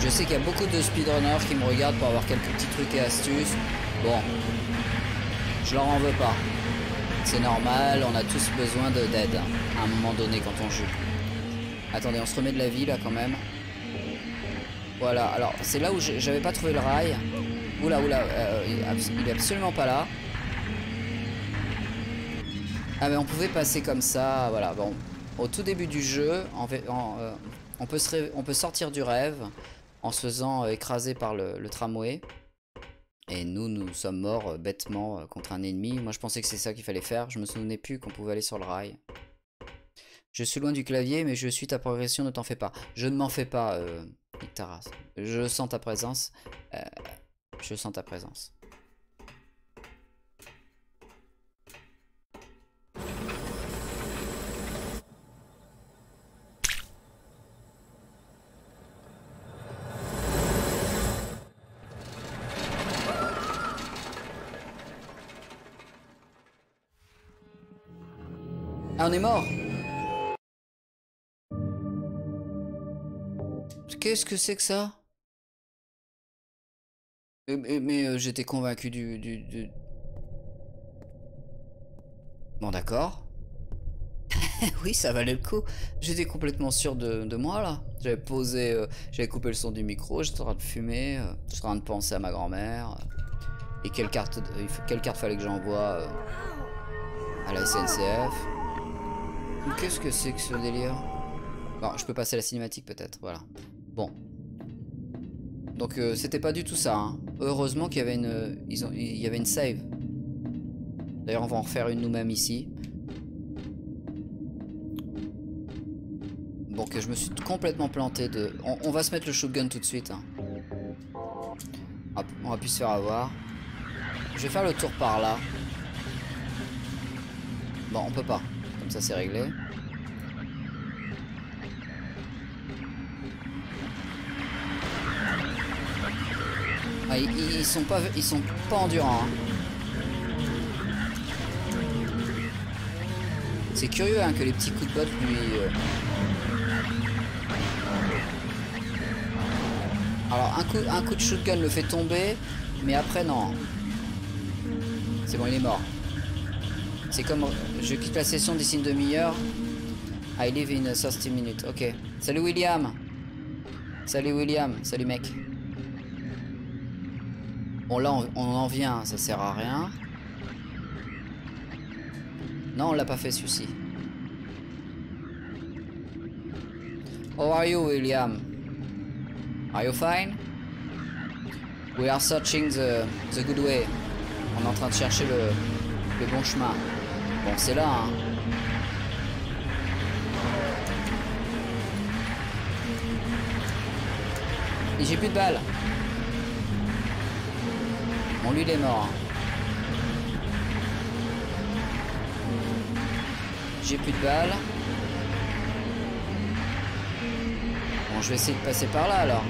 Je sais qu'il y a beaucoup de speedrunners qui me regardent pour avoir quelques petits trucs et astuces. Bon, je leur en veux pas. C'est normal, on a tous besoin de- d'aide hein, à un moment donné quand on joue. Attendez, on se remet de la vie là quand même. Voilà, alors c'est là où j'avais pas trouvé le rail. Oula, oula, euh, il est absolument pas là. Ah mais on pouvait passer comme ça, voilà. Bon, au tout début du jeu, euh, on, peut sortir du rêve en se faisant euh, écraser par le, tramway. Et nous, nous sommes morts bêtement contre un ennemi. Moi, je pensais que c'est ça qu'il fallait faire. Je me souvenais plus qu'on pouvait aller sur le rail. Je suis loin du clavier, mais je suis ta progression, ne t'en fais pas. Je ne m'en fais pas, euh, Nick Taras. Je sens ta présence. Je sens ta présence. Ah, on est mort Qu'est-ce que c'est que ça? Mais, mais- euh, j'étais convaincu du, Bon d'accord. oui, ça valait le coup. J'étais complètement sûr de, de moi là. J'avais posé, euh, j'avais coupé le son du micro, j'étais en train de fumer, euh, j'étais en train de penser à ma grand-mère. euh, et quelle carte, quelle carte fallait que j'envoie euh, à la SNCF. Qu'est-ce que c'est que ce délire? Bon, je peux passer à la cinématique peut-être, voilà. Bon. Donc euh, c'était pas du tout ça. hein. Heureusement qu'il y avait une, ils ont, il y avait une save. D'ailleurs, on va en refaire une nous-mêmes ici. Bon, que je me suis complètement planté de. On, va se mettre le shotgun tout de suite. hein. On va plus se faire avoir. Je vais faire le tour par là. Bon, on peut pas. Comme ça, c'est réglé. Ah, ils, ils sont pas, ils sont pas endurants. hein. C'est curieux hein, que les petits coups de botte lui. euh, Alors un coup, un coup de shotgun le fait tomber, mais après non. C'est bon, il est mort. C'est comme je quitte la session d'ici une demi-heure. I live in 30 minutes. Ok. Salut William. Salut William. Salut mec. Bon là on, en vient, ça sert à rien. Non, on l'a pas fait celui-ci. How are you, William? Are you fine? We are searching the, the good way. On est en train de chercher le, bon chemin. Bon, c'est là, hein. J'ai plus de balles. Bon, lui, il est mort. J'ai plus de balles. Bon, je vais essayer de passer par là alors.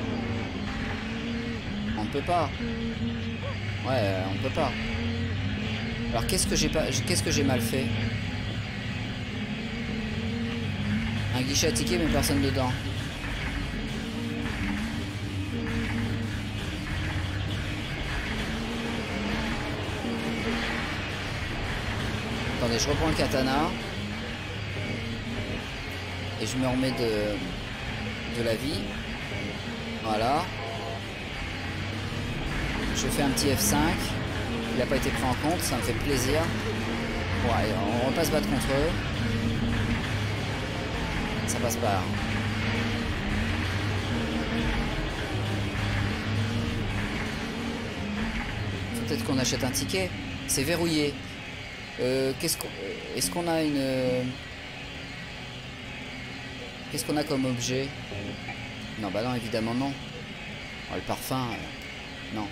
On peut pas. Ouais, on peut pas. Alors qu'est-ce que j'ai pas, qu'est-ce que j'ai mal fait? Un guichet à ticket mais personne dedans. Attendez, je reprends le katana. Et je me remets de, la vie. Voilà. Je fais un petit F5. Il n'a pas été pris en compte, ça me fait plaisir. Ouais, on va pas se battre contre eux. Ça passe pas. Faut peut-être qu'on achète un ticket. C'est verrouillé. Euh, qu'est-ce qu'on, euh, est-ce qu'on a une, euh, qu'est-ce qu'on a comme objet? Non, bah non, évidemment non. Oh, le parfum, non.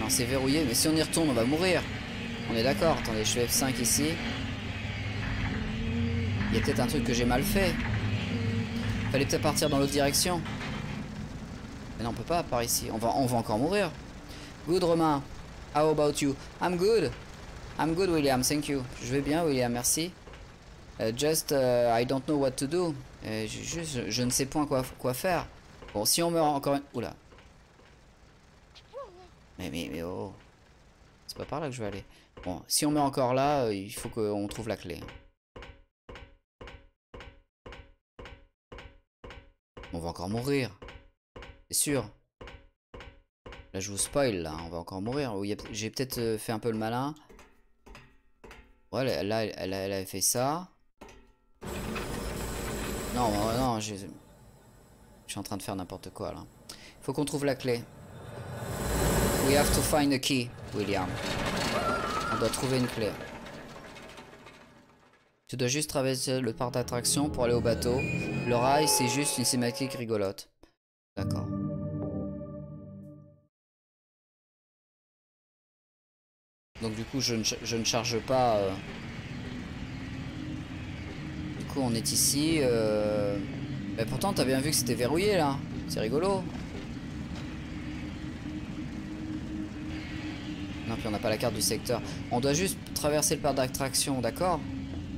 Non, c'est verrouillé, mais si on y retourne, on va mourir. On est d'accord. Attendez, je fais F5 ici. Il y a peut-être un truc que j'ai mal fait. Fallait peut-être partir dans l'autre direction. Non, on peut pas par ici. On va, on va encore mourir. Good, Romain. How about you? I'm good. I'm good, William. Thank you. Je vais bien, William. Merci. Uh, just, uh, I don't know what to do. Euh, je, ne sais point quoi, faire. Bon, si on meurt encore une... Oula. Mais, mais, mais, oh. C'est pas par là que je vais aller. Bon, si on meurt encore là, euh, il faut qu'on trouve la clé. On va encore mourir. Sûr. Là, je vous spoil, là. On va encore mourir. J'ai peut-être euh, fait un peu le malin. Ouais, là, elle, avait fait ça. Non, non, je... je suis en train de faire n'importe quoi, là. Il faut qu'on trouve la clé. We have to find a key, William. On doit trouver une clé. Tu dois juste traverser le parc d'attractions pour aller au bateau. Le rail, c'est juste une cinématique rigolote. D'accord. Donc du coup, je ne, charge pas... Euh... Du coup, on est ici. Euh... Mais pourtant, t'as bien vu que c'était verrouillé, là. C'est rigolo. Non, puis on n'a pas la carte du secteur. On doit juste traverser le parc d'attraction, d'accord?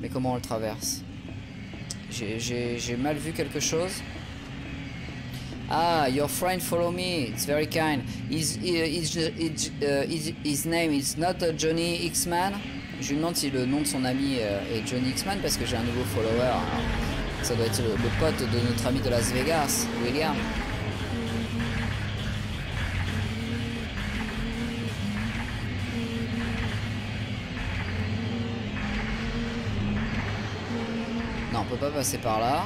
Mais comment on le traverse? J'ai mal vu quelque chose Ah, your friend follow me. It's very kind. His, his, his, uh, his name is not Johnny X-Man? Je lui demande si le nom de son ami euh, est Johnny X-Man parce que j'ai un nouveau follower. Ça doit être le, le pote de notre ami de Las Vegas, William. Non, on peut pas passer par là.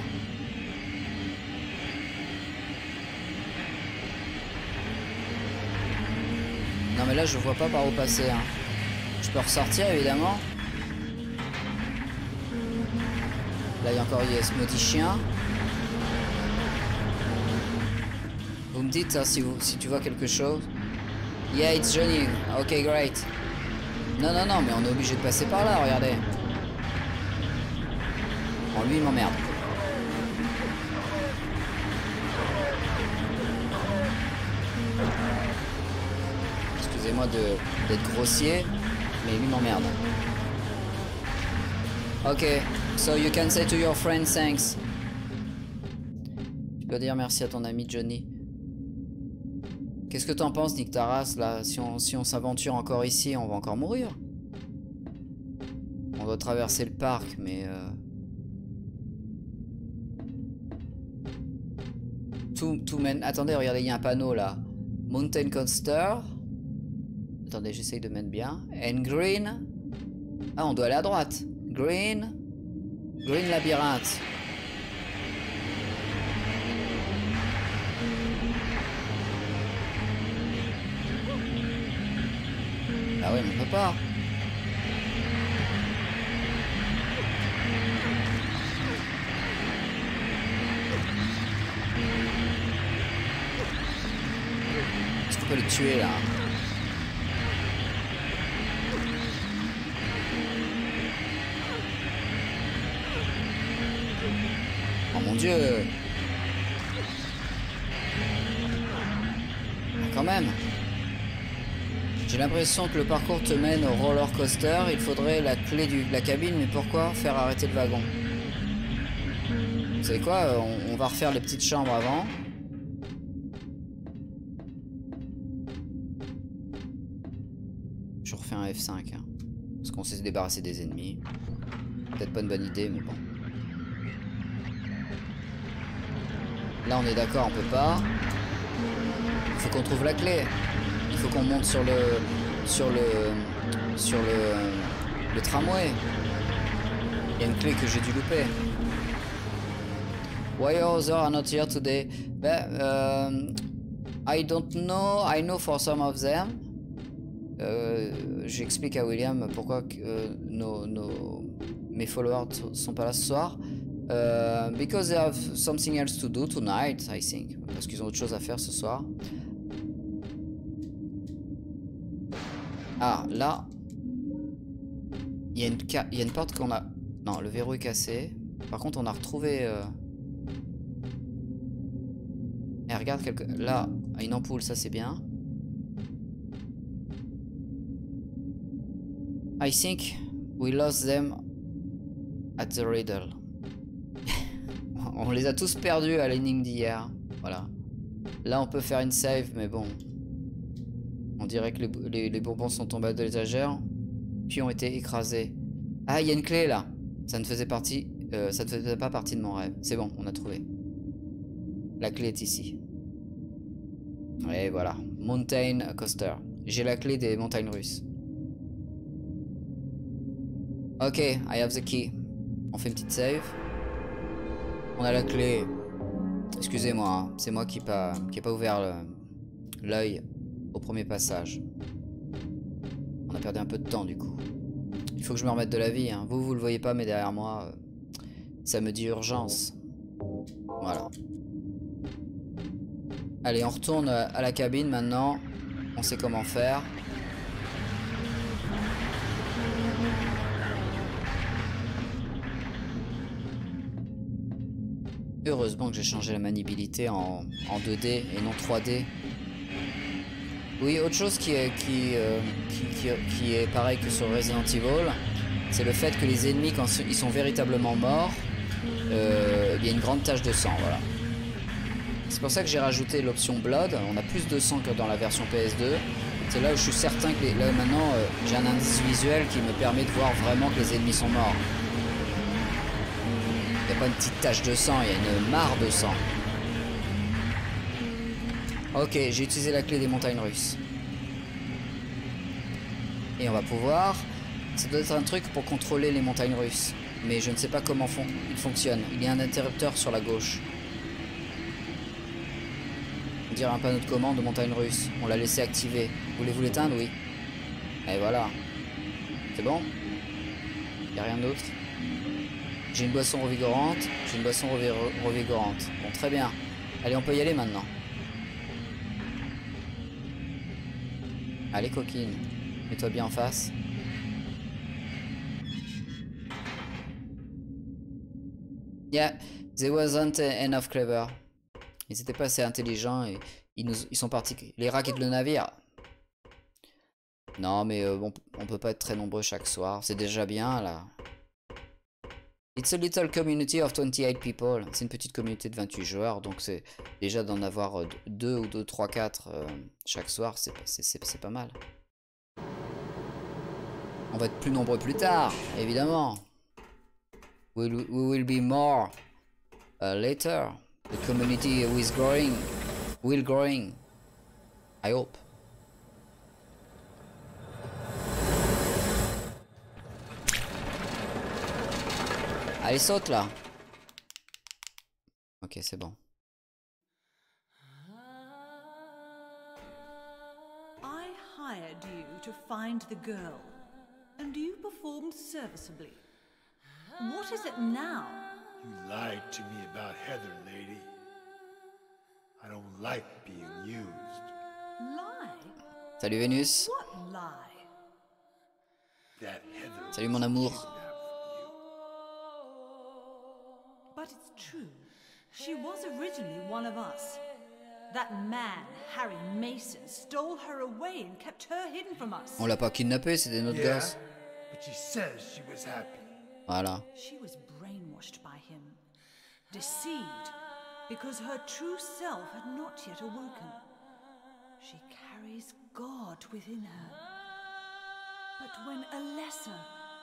Mais là je vois pas par où passer. Hein. Je peux ressortir évidemment. Là il y a encore ce maudit chien. Vous me dites hein, si, vous, si tu vois quelque chose. Yeah, it's Johnny. Ok, great. Non, non, non, mais on est obligé de passer par là, regardez. Bon, lui, il m'emmerde. D'être grossier, mais lui m'emmerde. Ok, so you can say to your friend thanks. Tu peux dire merci à ton ami Johnny. Qu'est-ce que t'en penses, Nick Taras, là? Si on si s'aventure encore ici, on va encore mourir. On doit traverser le parc, mais... Euh... Tout, tout mène... Attendez, regardez, il y a un panneau, là. Mountain Coaster. Attendez, j'essaye de mettre bien. And Green. Ah, on doit aller à droite. Green. Green Labyrinthe. Ah ouais, mais on peut pas. Est-ce qu'on peut le tuer là? Dieu Quand même j'ai l'impression que le parcours te mène au roller coaster. Il faudrait la clé de la cabine, mais pourquoi faire arrêter le wagon? Vous savez quoi on, va refaire les petites chambres avant? Je refais un F5. Hein, parce qu'on s'est débarrassé des ennemis. Peut-être pas une bonne idée, mais bon. Là, on est d'accord, on peut pas. Il faut qu'on trouve la clé. Il faut qu'on monte sur le sur le sur le, tramway. Il y a une clé que j'ai dû louper. Why others are not here today? But, um, I don't know. I know for some of them. Euh, J'explique à William pourquoi euh, nos, nos, mes followers sont pas là ce soir. Uh, because they have something else to do tonight, I think. Parce qu'ils ont autre chose à faire ce soir. Ah, là. Il y, y, a une porte qu'on a... Non, le verrou est cassé. Par contre, on a retrouvé... Euh... Et regarde, quelque... là, une ampoule, ça c'est bien. I think we lost them at the riddle. On les a tous perdus à l'énigme d'hier. Voilà. Là, on peut faire une save, mais bon. On dirait que les, bonbons sont tombés de l'étagère, puis ont été écrasés. Ah, il y a une clé là. Ça ne faisait partie, euh, ça ne faisait pas partie de mon rêve. C'est bon, on a trouvé. La clé est ici. Et voilà, Mountain Coaster. J'ai la clé des montagnes russes. Ok, I have the key. On fait une petite save. On a la clé. Excusez-moi, hein, c'est moi qui n'ai pas, pas ouvert l'œil au premier passage. On a perdu un peu de temps du coup. Il faut que je me remette de la vie. Hein. Vous, vous le voyez pas, mais derrière moi, euh, ça me dit urgence. Voilà. Allez, on retourne à la cabine maintenant. On sait comment faire. Heureusement que j'ai changé la maniabilité en, 2D et non 3D. Oui, autre chose qui est, euh, qui, est pareil que sur Resident Evil, c'est le fait que les ennemis, quand ils sont véritablement morts, euh, il y a une grande tache de sang. C'est pour ça que j'ai rajouté l'option Blood, on a plus de sang que dans la version PS2. C'est là où je suis certain que là maintenant euh, j'ai un indice visuel qui me permet de voir vraiment que les ennemis sont morts. Pas une petite tache de sang, il y a une mare de sang. Ok, j'ai utilisé la clé des montagnes russes. Et on va pouvoir... Ça doit être un truc pour contrôler les montagnes russes. Mais je ne sais pas comment il fonctionne. Il y a un interrupteur sur la gauche. On dirait un panneau de commande de montagne russe. On l'a laissé activer. Voulez-vous l'éteindre? Oui. Et voilà. C'est bon? Il n'y a rien d'autre? J'ai une boisson revigorante. J'ai une boisson revigorante. Bon, très bien. Allez, on peut y aller maintenant. Allez coquine, mets-toi bien en face. Yeah, they wasn't enough clever. Ils étaient pas assez intelligents et ils, nous, ils sont partis. Les rats quittent le navire. Non, mais euh, bon, on peut pas être très nombreux chaque soir. C'est déjà bien là. It's a little community of 28 people. C'est une petite communauté de 28 joueurs, donc c'est déjà d'en avoir 2 euh, ou 2, 3, 4 chaque soir, c'est pas mal. On va être plus nombreux plus tard, évidemment. We, we will be more uh, later. The community is growing, will growing. I hope. Allez, saute là. Ok, c'est bon. I hired you to find the girl, and you performed serviceably. What is it now? You lied to me about Heather, lady. I don't like being used. Lie? Salut Vénus. What lie? That Heather Salut mon amour. But it's true. She was originally one of us. That man, Harry Mason, stole her away and kept her hidden from us. On l'a pas kidnappée, c'était notre yeah, gosse. But she says she was happy. Voilà. She was brainwashed by him, deceived, because her true self had not yet awoken. She carries God within her. But when a lesser,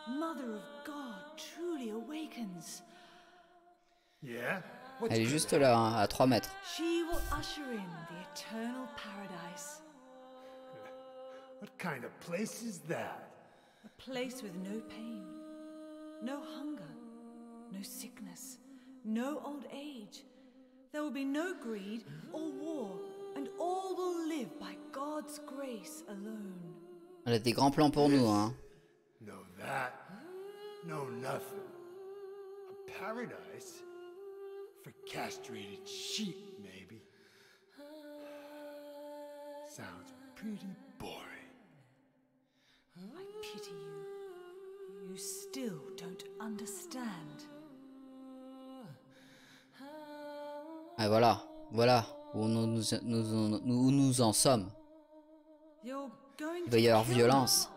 Mother of God, truly awakens, Yeah? Elle est juste là, hein, à 3 mètres. she will usher in the eternal paradise. What kind of place is that? A place with no pain, no hunger, no sickness, no old age. There will be no greed or war, and all will live by God's grace alone. Elle a des grands plans pour nous, hein. No that. No nothing. A paradise? For castrated sheep, maybe. Sounds pretty boring. I pity you. You still don't understand. Et voilà, voilà où nous, nous, nous, nous, où nous en sommes. You're going Il va y to avoir violence.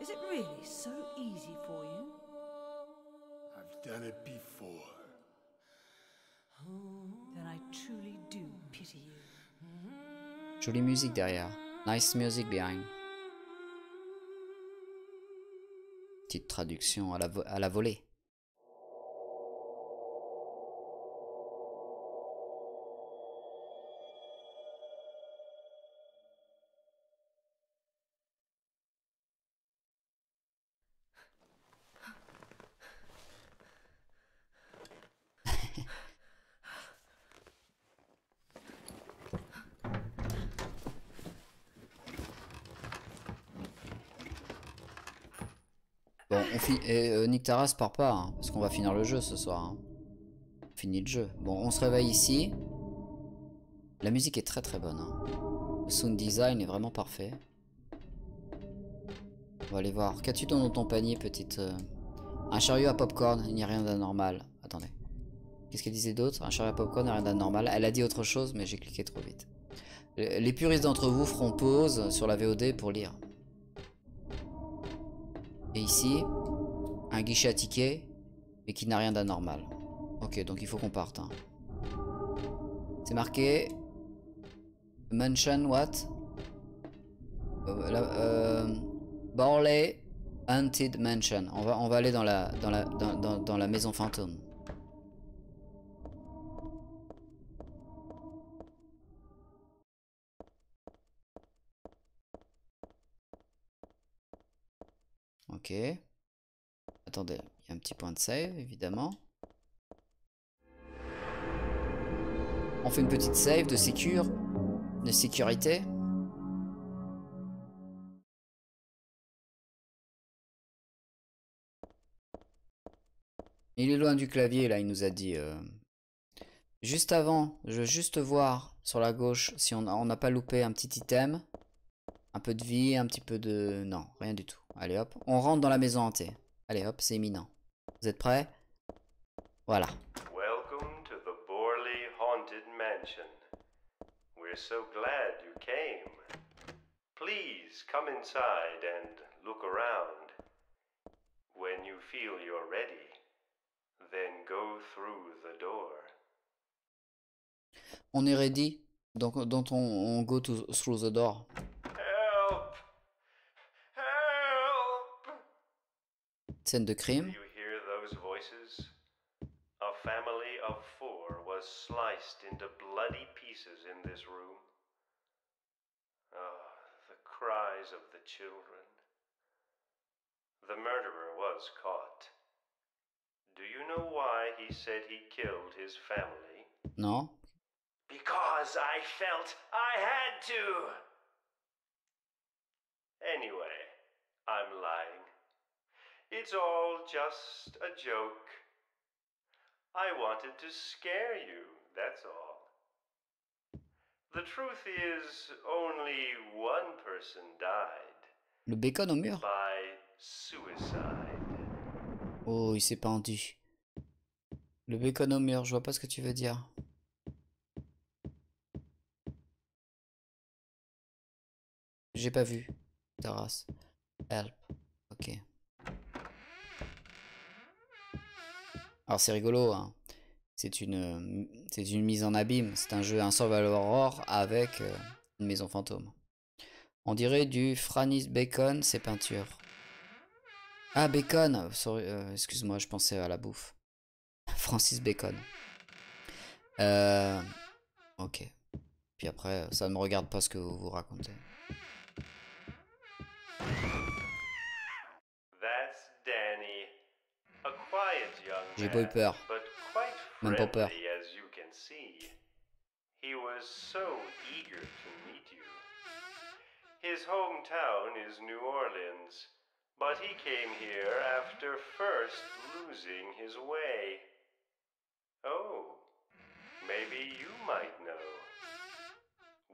Is it really so easy for you? I've done it before. Jolie musique derrière. Nice music behind. Petite traduction à la, vo- à la volée. Bon, Et euh, Nick Taras part pas, hein, parce qu'on va finir le jeu ce soir. hein. On finit le jeu. Bon, on se réveille ici. La musique est très très bonne. hein. Le sound design est vraiment parfait. On va aller voir. Qu'as-tu dans ton panier, petite. euh, Un chariot à popcorn, il n'y a rien d'anormal. Attendez. Qu'est-ce qu'elle disait d'autre? Un chariot à popcorn, il n'y a rien d'anormal. Elle a dit autre chose, mais j'ai cliqué trop vite. Les puristes d'entre vous feront pause sur la VOD pour lire. Et ici, un guichet à tickets, mais qui n'a rien d'anormal. Ok, donc il faut qu'on parte. hein. C'est marqué. Mansion what? Euh, euh, Barley Haunted Mansion. On va, on va aller dans la, dans, la, dans la maison fantôme. Ok. Attendez, il y a un petit point de save, évidemment. On fait une petite save de sécurité. Il est loin du clavier, là, il nous a dit. euh. Juste avant, je veux juste voir sur la gauche si on on n'a pas loupé un petit item. Un peu de vie, un petit peu de... Non, rien du tout. Allez hop, on rentre dans la maison hantée. Allez hop, c'est imminent. Vous êtes prêts? Voilà. Welcome to the Borley Haunted Mansion. We're so glad you came. Please come inside and look around. When you feel you're ready, then go through the door. On est ready. Donc, donc on, on go to, through the door. Room. Ah, the cries of the children. The murderer was caught. Do you know why he said he killed his family? No. Because I felt I had to! Anyway, I'm lying. It's all just a joke. I wanted to scare you, that's all. The truth is, only one person died Le bacon au mur? by suicide. Oh, il s'est pendu. Le bacon au mur, je vois pas ce que tu veux dire. J'ai pas vu. Terrasse. Help. Ok. Alors c'est rigolo, hein. C'est une, c'est une mise en abîme. C'est un jeu, un survival horror avec euh, une maison fantôme. On dirait du Francis Bacon, ses peintures. Ah, Bacon euh, Excuse-moi, je pensais à la bouffe. Francis Bacon. Euh, ok. Puis après, ça ne me regarde pas ce que vous vous racontez. J'ai pas eu peur. Même pas peur. He was so eager to meet you. His hometown is New Orleans, but he came here after first losing his way. Oh, maybe you might know.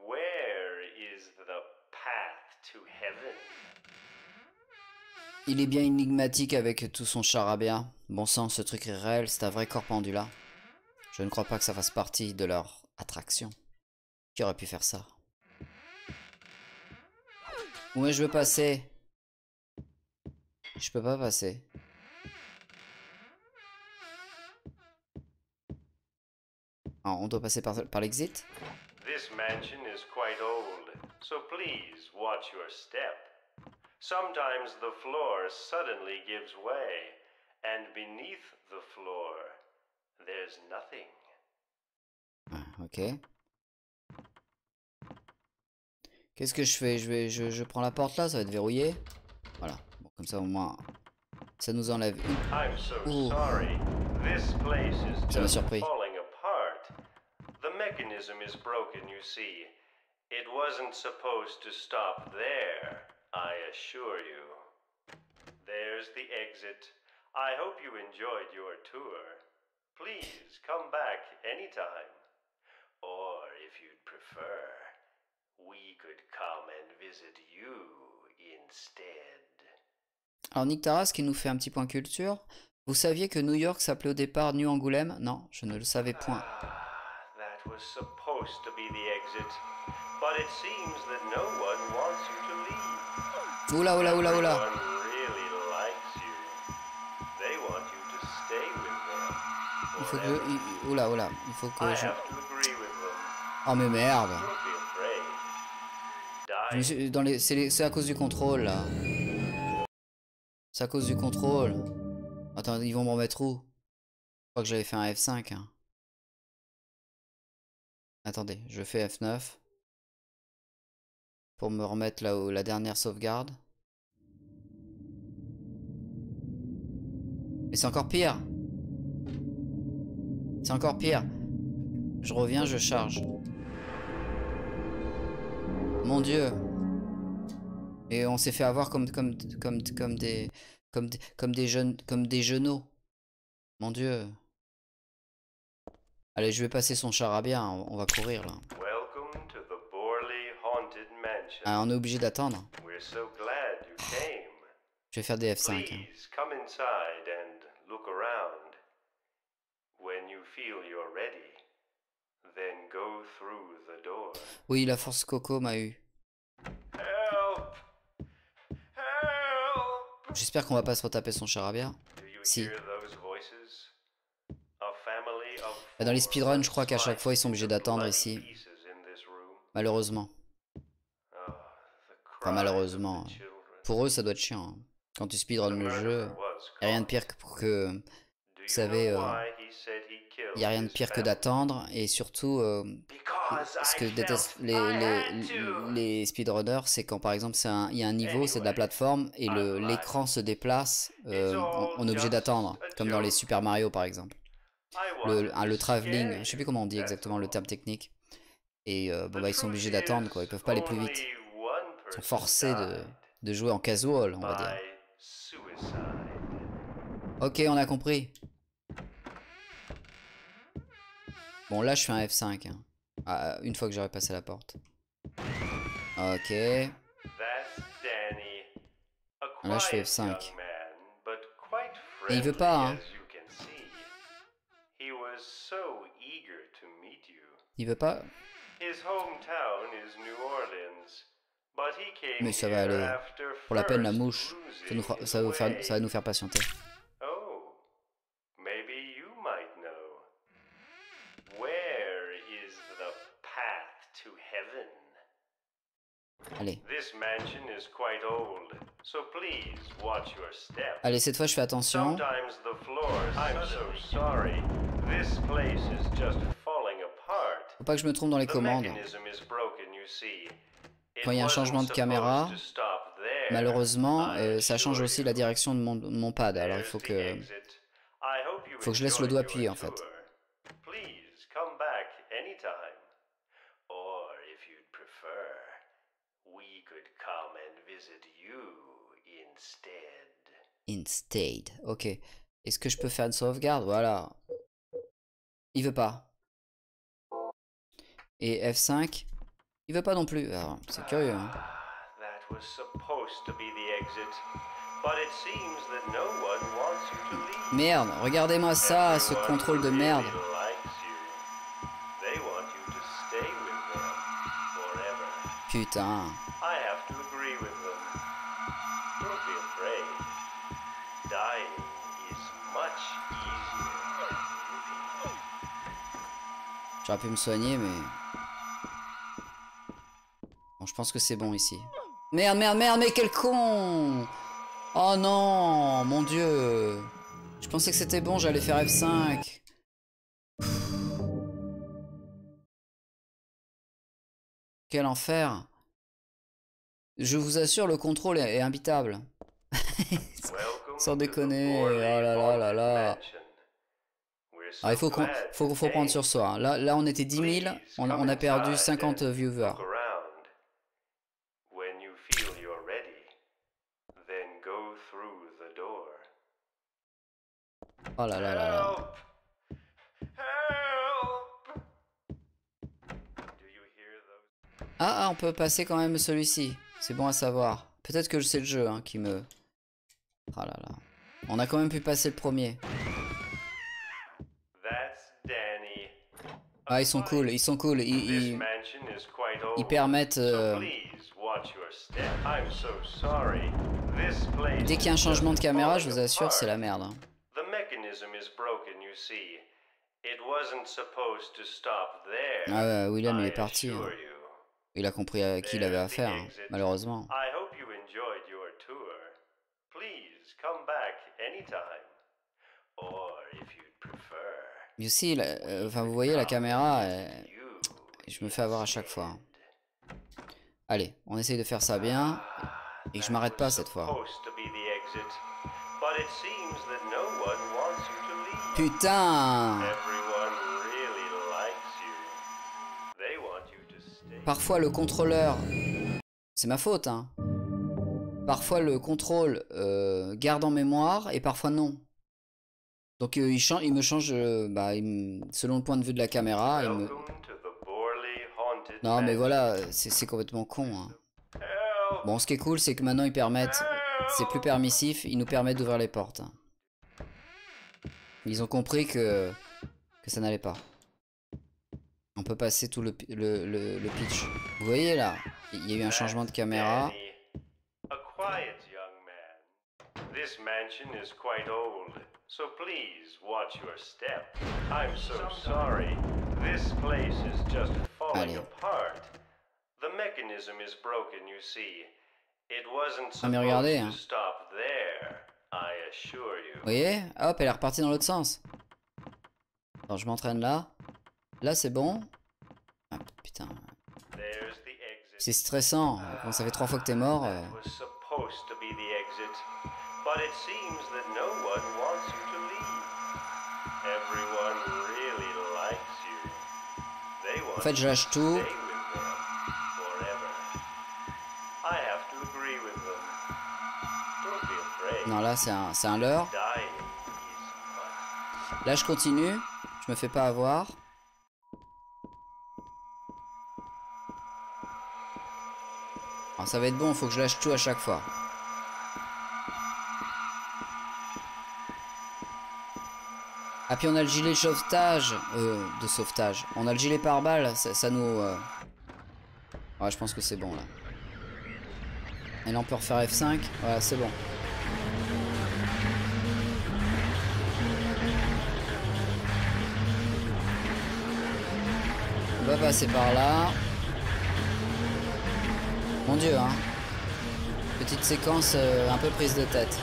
Where is the path to heaven? Il est bien énigmatique avec tout son charabia. Bon sang, ce truc est réel, c'est un vrai corps pendu là. Je ne crois pas que ça fasse partie de leur attraction. Qui aurait pu faire ça? Où que je veux passer? Je peux pas passer. Ah, on doit passer par, par l'exit? This mansion is quite old, so please watch your step. Sometimes the floor suddenly gives way, and beneath the floor, there's nothing. Ah, ok. Qu'est-ce que je fais? Je, vais, je, je prends la porte là, ça va être verrouillé. Voilà. Bon, comme ça au moins, ça nous enlève une. I'm so Ooh. sorry. This place is Ça m'a surpris. falling apart. The mechanism is broken, you see. It wasn't supposed to stop there, I assure you. There's the exit. I hope you enjoyed your tour. Please come back anytime. Or if you'd prefer, we could come and visit you instead. Alors Nick Taras qui nous fait un petit point culture. Vous saviez que New York s'appelait au départ New Angoulême? Non, je ne le savais point. That was supposed to be the exit, but it seems that no one wants you to leave. Oula, oula, oula, oula. Everyone really likes you. They want you to stay with them. Il faut forever. que... il- Oula, oula. Il faut que je... Oh mais merde. Suis- dans. C'est les- c'est à cause du contrôle là. C'est à cause du contrôle. Attends, ils vont m'en mettre où? Je crois que j'avais fait un F5. hein. Attendez, je fais F9. Pour me remettre là où la dernière sauvegarde. Mais c'est encore pire. C'est encore pire. Je reviens, je charge. Mon dieu. Et on s'est fait avoir comme comme comme comme des comme des- comme des jeunes comme des genoux. Mon dieu. Allez, je vais passer son charabia, on on va courir là. Welcome to the Borley Haunted Mansion. Ah, on est obligé d'attendre. Je vais faire des F5. hein. Please come inside and look around. When you feel you're ready, then go through the door. Oui, la force Coco m'a eu. Help! Help! J'espère qu'on va pas se retaper son charabia. Si. Bah, Dans les speedruns, je crois qu'à chaque fois ils sont obligés d'attendre ici. Malheureusement. Ah, Enfin, malheureusement. Pour eux, ça doit être chiant. hein. Quand tu speedrun le jeu, rien de pire que que. Vous savez, euh, why he said he killed y a rien de pire que d'attendre et surtout. euh, ce que détestent les, les, les speedrunners, c'est quand par exemple il y a un niveau, c'est de la plateforme et l'écran se déplace, euh, on, est obligé d'attendre, comme dans les Super Mario par exemple. Le, le travelling, je sais plus comment on dit exactement le terme technique. Et euh, bon bah ils sont obligés d'attendre quoi, ils peuvent pas aller plus vite. Ils sont forcés de, de jouer en casual, on va dire. Ok, on a compris. Bon là je fais un F5. hein. Ah, une fois que j'aurai passé la porte. Ok. Là, je fais quiet F5. young man, but quite Et il veut pas, hein. Il veut pas Mais ça va aller. Pour la peine, la mouche. Ça va nous faire patienter. Step. Allez, cette fois je fais attention. Faut pas que je me trompe dans les commandes. Quand il y a un changement de caméra, malheureusement, euh, ça change aussi la direction de mon, de mon pad. Alors il faut que... faut que je laisse le doigt appuyé, en fait. Please come back anytime. Or if you'd prefer, we could come and visit you instead. Instead. Ok. Est-ce que je peux faire une sauvegarde? Voilà. Il veut pas. Et F5 Il veut pas non plus. Alors, C'est curieux. hein. That was supposed to be the exit, but it seems that no one wants you to leave. Merde, regardez-moi ça, ce contrôle de merde. Putain. J'aurais pu me soigner, mais... Bon, je pense que c'est bon ici. Merde, merde, merde, mais quel con Oh non, mon dieu Je pensais que c'était bon, j'allais faire F5. Quel enfer. Je vous assure, le contrôle est, est imbitable. Sans déconner, oh là là là là. Il faut, qu'on- faut, faut prendre sur soi. Là, là, on était 10 000, on, a- on a perdu 50 viewers. Oh là là là Ah, ah, on peut passer quand même celui-ci. C'est bon à savoir. Peut-être que c'est le jeu hein, qui me... Ah là là. On a quand même pu passer le premier. Ah, ils sont cool, ils sont cool. Ils, ils- permettent... euh, Dès qu'il y a un changement de caméra, je vous assure, c'est la merde. hein. Ah ouais, William, il est parti. hein. Il a compris à qui il avait affaire, hein, malheureusement. I hope you enjoyed your tour. Please come back anytime. Or if you'd prefer. Mais aussi, la- euh, enfin, vous voyez, la caméra, je me fais avoir à chaque fois. hein. Allez, on essaye de faire ça bien. Et que je m'arrête pas cette fois. Supposed to be the exit, but it seems that no one wants you to leave. Putain Everyone really likes you. They want you to stay. Parfois le contrôleur... C'est ma faute, hein. Parfois le contrôle euh, garde en mémoire et parfois non. Donc euh, il, me change, euh, bah, selon le point de vue de la caméra. Il me... Non mais voilà, c'est c'est complètement con. hein. Bon, ce qui est cool, c'est que maintenant ils permettent, c'est plus permissif, ils nous permettent d'ouvrir les portes. hein. Ils ont compris que, que ça n'allait pas. On peut passer tout le, le, le, le pitch. Vous voyez là, il y a eu un changement de caméra. This mansion is quite old, so please watch your step. I'm so sorry. This place is just falling Allez. apart. The mechanism is broken, you see. It wasn't supposed hein. to stop there, I assure you. Vous voyez Hop, elle est repartie dans l'autre sens. Alors je m'entraîne là. Là c'est bon. Ah, putain. C'est stressant. Quand ça fait trois fois que t'es mort. euh, was supposed to be the exit, but it seems that no one wants you to leave. Everyone really likes you. They want En fait, je lâche tout. Non là c'est un, un leurre. Là je continue. Je me fais pas avoir. Ça va être bon, faut que je lâche tout à chaque fois. Ah puis on a le gilet de sauvetage. Euh, de sauvetage. On a le gilet pare-balles, ça, ça nous... euh, Ouais je pense que c'est bon là. Et là on peut refaire F5. Voilà c'est bon. On va passer par là. Mon dieu, hein. Petite séquence euh, un peu prise de tête.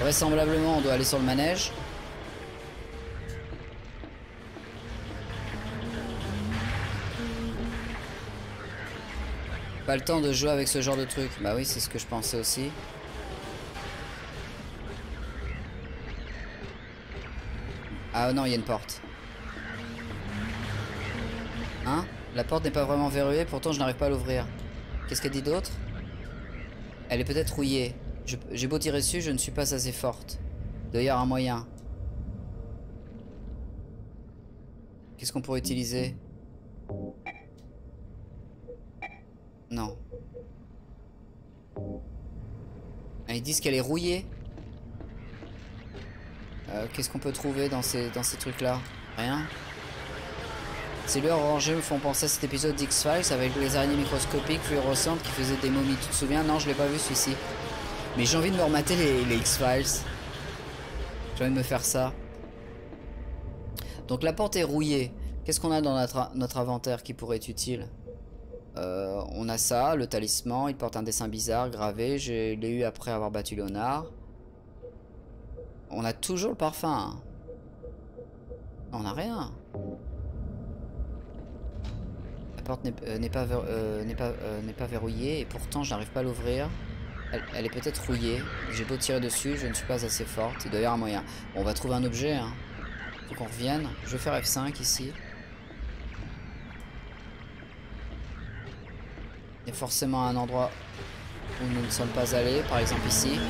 Vraisemblablement, on doit aller sur le manège. Pas le temps de jouer avec ce genre de truc. Bah oui, c'est ce que je pensais aussi. Ah non, il y a une porte. La porte n'est pas vraiment verrouillée, pourtant je n'arrive pas à l'ouvrir. Qu'est-ce qu'elle dit d'autre? Elle est peut-être rouillée. J'ai beau tirer dessus, je ne suis pas assez forte. D'ailleurs, un moyen. Qu'est-ce qu'on pourrait utiliser? Non. Ah, ils disent qu'elle est rouillée? Euh, Qu'est-ce qu'on peut trouver dans ces, dans ces trucs-là? Rien? Ces lueurs orangées me font penser à cet épisode d'X-Files avec les araignées microscopiques fluorescentes qui faisaient des momies. Tu te souviens Non, je l'ai pas vu celui-ci. Mais j'ai envie de me remater les, les X-Files. J'ai envie de me faire ça. Donc la porte est rouillée. Qu'est-ce qu'on a dans notre, inventaire qui pourrait être utile? Euh, On a ça, le talisman. Il porte un dessin bizarre gravé. Je l'ai eu après avoir battu Léonard. On a toujours le parfum. On n'a rien. La porte n'est euh, pas, euh, pas, euh, pas verrouillée et pourtant je n'arrive pas à l'ouvrir. Elle, elle est peut-être rouillée. J'ai beau tirer dessus, je ne suis pas assez forte. Il doit y avoir un moyen. Bon, on va trouver un objet. Hein. Faut qu'on revienne. Je vais faire F5 ici. Il y a forcément un endroit où nous ne sommes pas allés, par exemple ici.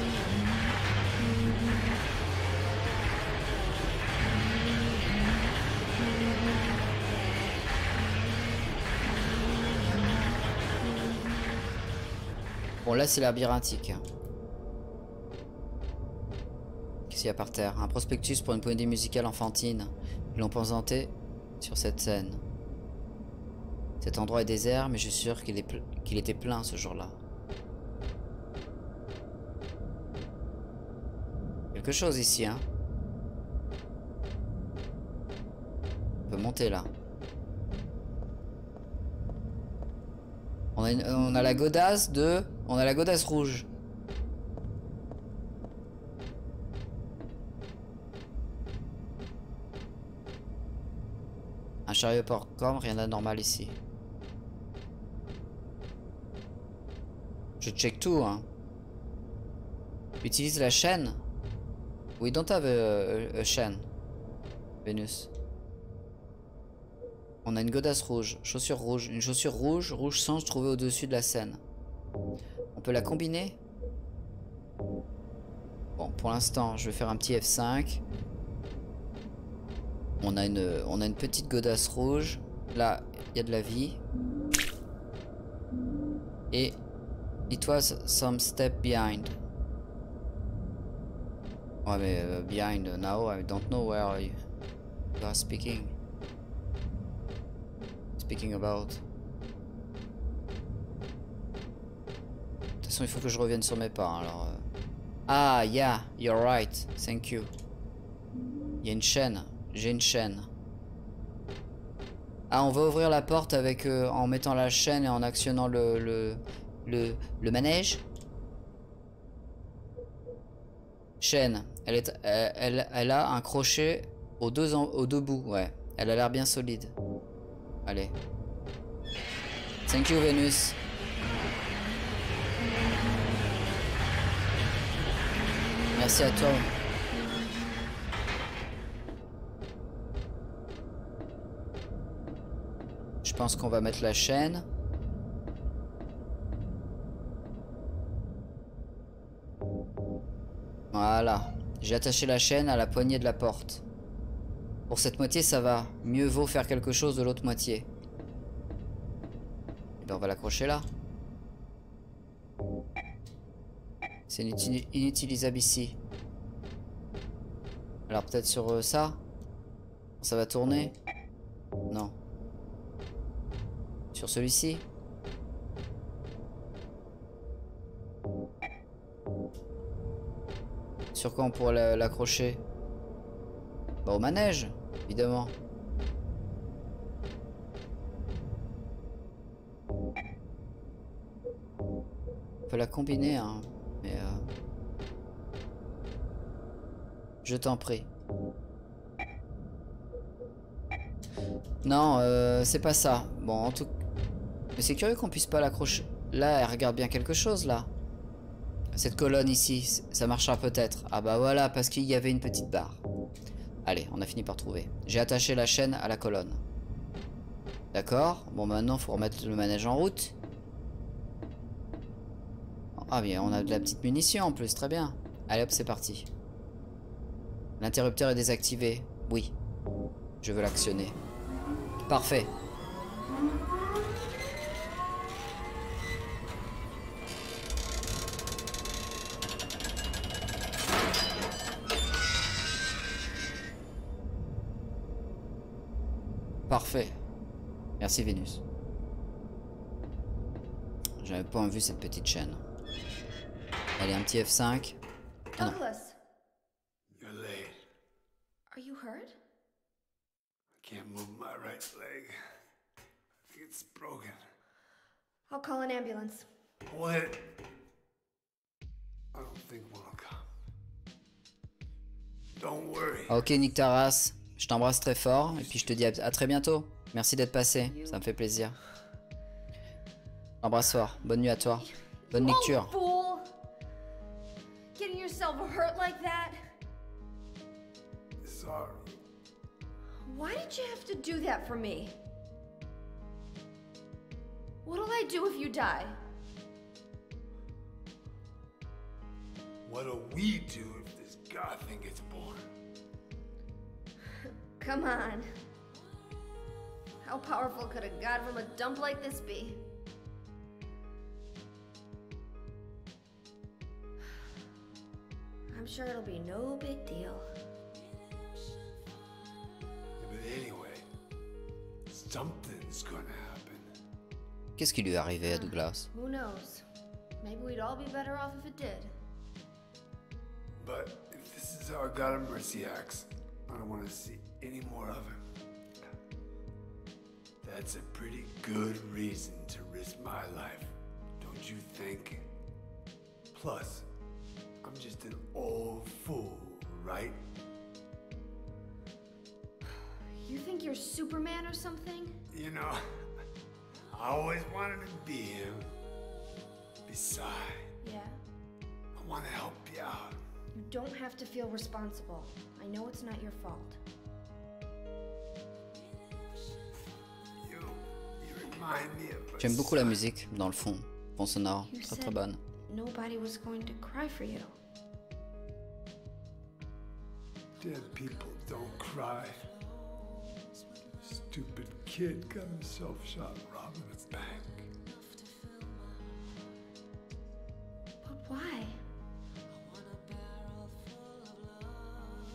Là, c'est labyrinthique. Qu'est-ce qu'il y a par terre? Un prospectus pour une comédie musicale enfantine. Ils l'ont présenté sur cette scène. Cet endroit est désert, mais je suis sûr qu'il était plein ce jour-là. Quelque chose ici, hein On peut monter là. On a, on a la godasse de... On a la godasse rouge. Un chariot porc-corne, rien d'anormal ici. Je check tout, hein. Utilise la chaîne. We don't have a, a- a chaîne. Vénus. On a une godasse rouge, chaussure rouge, une chaussure rouge, rouge sans trouvée au-dessus de la scène. Peut la combiner? Bon, pour l'instant, je vais faire un petit F5. On a une, on a une petite godasse rouge. Là, il y a de la vie. Et it was some step behind. Ouais, mais euh, behind now, I don't know where you are speaking. Speaking about. Il faut que je revienne sur mes pas. hein, Alors. euh. Ah, yeah, you're right. Thank you. Il y a une chaîne. J'ai une chaîne. Ah, on va ouvrir la porte avec euh, en mettant la chaîne et en actionnant le manège. Chaîne. Elle a un crochet aux deux aux deux bouts. Ouais. Elle a l'air bien solide. Allez. Thank you Vénus. Merci à toi. Je pense qu'on va mettre la chaîne. Voilà. J'ai attaché la chaîne à la poignée de la porte. Pour cette moitié, ça va. Mieux vaut faire quelque chose de l'autre moitié. Et ben on va l'accrocher là. C'est inuti- inutilisable ici. Alors peut-être sur euh, ça Ça va tourner Non. Sur celui-ci Sur quoi on pourrait la- l'accrocher? Bah au manège, évidemment. On peut la combiner, hein. Je t'en prie. Non, euh, c'est pas ça. Bon, en tout... Mais c'est curieux qu'on puisse pas l'accrocher. Là, elle regarde bien quelque chose, là. Cette colonne ici, ça marchera peut-être. Ah bah voilà, parce qu'il y avait une petite barre. Allez, on a fini par trouver. J'ai attaché la chaîne à la colonne. D'accord Bon, maintenant, faut remettre le manège en route. Ah bien, on a de la petite munition en plus, très bien. Allez hop, c'est parti. L'interrupteur est désactivé. Oui. Je veux l'actionner. Parfait. Parfait. Merci Vénus. J'avais pas vu cette petite chaîne. Allez, un petit F5. Ah non. Douglas, You're late. are you hurt? Can't move my right leg. I think it's broken. I'll call an ambulance. What? I don't think one will come. Don't worry. Ok, Nick Taras, je t'embrasse très fort et puis je te dis à, à très bientôt. Merci d'être passé, ça me fait plaisir. Embrasse fort, bonne nuit à toi. Bonne lecture. Oh, Why did you have to do that for me? What'll I do if you die? What'll we do if this god thing gets born? Come on. How powerful could a god from a dump like this be? I'm sure it'll be no big deal. Something's gonna happen. Qu'est-ce qui lui est arrivé à ah, Douglas Who knows? Maybe we'd all be better off if it did. But if this is how God of Mercy acts, I don't want to see any more of him. That's a pretty good reason to risk my life, don't you think? Plus, I'm just an old fool, right? You think you're Superman or something? You know, I always wanted to be him. Besides, Yeah. I want to help you out. You don't have to feel responsible. I know it's not your fault. You, you remind me of a J'aime beaucoup la musique, dans le fond. Fond sonore, You très très bonne. nobody was going to cry for you. Dead people don't cry. Stupid kid got himself shot robbing a bank. But why?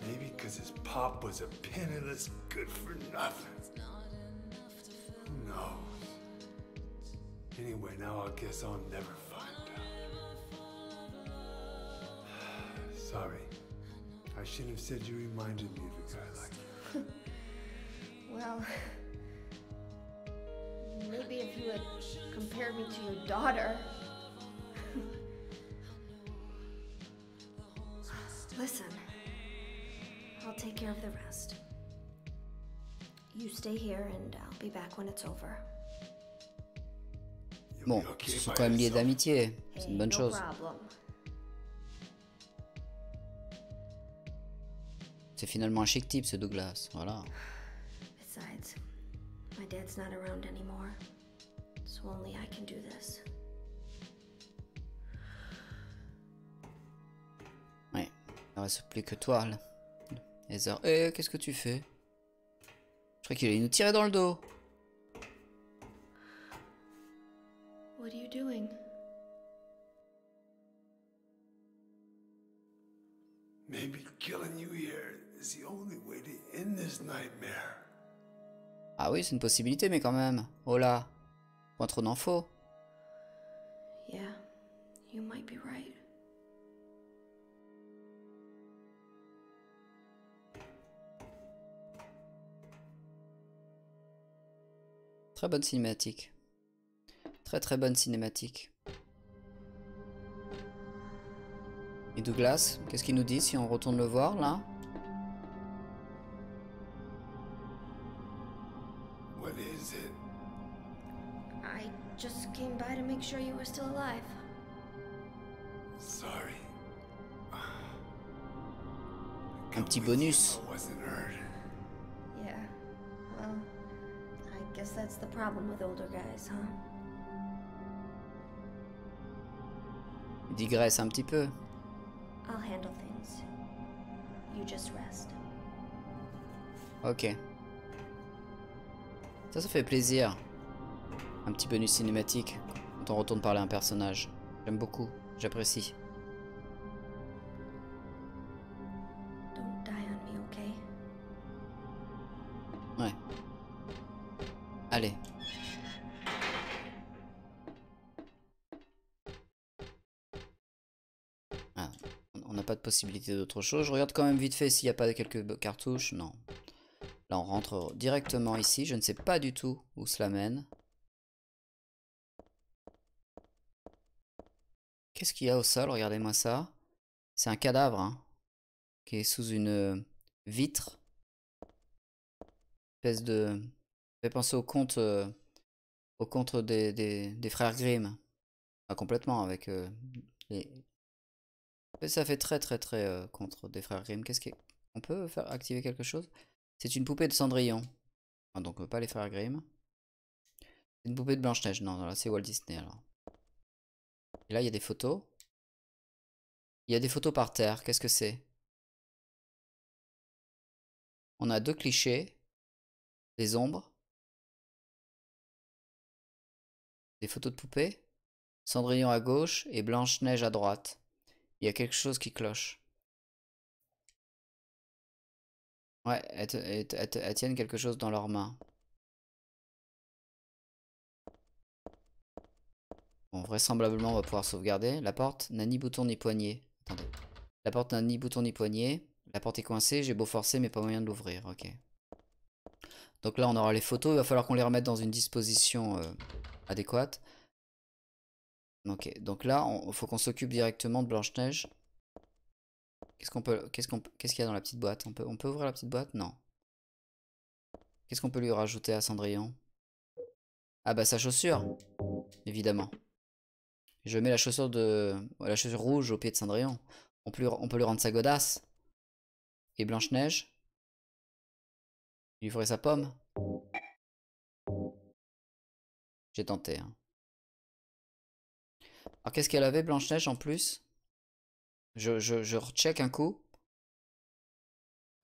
Maybe because his pop was a penniless good for nothing. Who knows? Anyway, now I guess I'll never find out. Sorry. I shouldn't have said you reminded me of a guy like you. Well, maybe if you had compared me to your daughter. Listen, I'll take care of the rest. You stay here and I'll be back when it's over. Bon, ils se sont quand même liés d'amitié, c'est une bonne chose. C'est finalement un chic type ce Douglas, voilà. Besides, my dad's not around anymore, so only I can do this. Ouais, il ne reste plus que toi là. Heather, eh, qu'est-ce que tu fais Je crois qu'il allait nous tirer dans le dos. What are you doing? Maybe killing you here is the only way to end this nightmare. Ah oui, c'est une possibilité, mais quand même. Oh là, point trop d'infos. Yeah, you might be right. Très bonne cinématique. Très très bonne cinématique. Et Douglas, qu'est-ce qu'il nous dit si on retourne le voir là? Petit bonus. That's the problem with older guys, huh? Il digresse un petit peu. I'll handle things. You just rest. Ok. Ça, ça fait plaisir. Un petit bonus cinématique quand on retourne parler à un personnage. J'aime beaucoup, j'apprécie. Possibilité d'autre chose. Je regarde quand même vite fait s'il n'y a pas quelques cartouches. Non. Là, on rentre directement ici. Je ne sais pas du tout où cela mène. Qu'est-ce qu'il y a au sol? Regardez-moi ça. C'est un cadavre hein, qui est sous une euh, vitre. Espèce de... fait penser au conte, euh, au conte des, des, des frères Grimm. Pas complètement avec euh, les... Ça fait très très très euh, contre des frères Grimm. Qu'est-ce qu'on peut faire activer quelque chose? C'est une poupée de Cendrillon. Ah, donc pas les frères Grimm. C'est une poupée de Blanche-Neige. Non, là c'est Walt Disney alors. Et là il y a des photos. Il y a des photos par terre. Qu'est-ce que c'est? On a deux clichés. Des ombres. Des photos de poupées. Cendrillon à gauche et Blanche-Neige à droite. Il y a quelque chose qui cloche. Ouais, elles, tiennent quelque chose dans leurs mains. Bon, vraisemblablement, on va pouvoir sauvegarder. La porte n'a ni bouton ni poignée. Attendez. La porte n'a ni bouton ni poignée. La porte est coincée, j'ai beau forcer, mais pas moyen de l'ouvrir. Ok. Donc là, on aura les photos. Il va falloir qu'on les remette dans une disposition euh, adéquate. Ok, donc là, il faut qu'on s'occupe directement de Blanche-Neige. Qu'est-ce qu'on peut, qu'est-ce qu'il y a dans la petite boîte? On peut, ouvrir la petite boîte? Non. Qu'est-ce qu'on peut lui rajouter à Cendrillon? Ah bah sa chaussure, évidemment. Je mets la chaussure de, la chaussure rouge au pied de Cendrillon. On peut lui, rendre sa godasse. Et Blanche-Neige? Lui ferait sa pomme? J'ai tenté. Hein. Alors qu'est-ce qu'elle avait Blanche-Neige en plus? Je, je, je recheck un coup.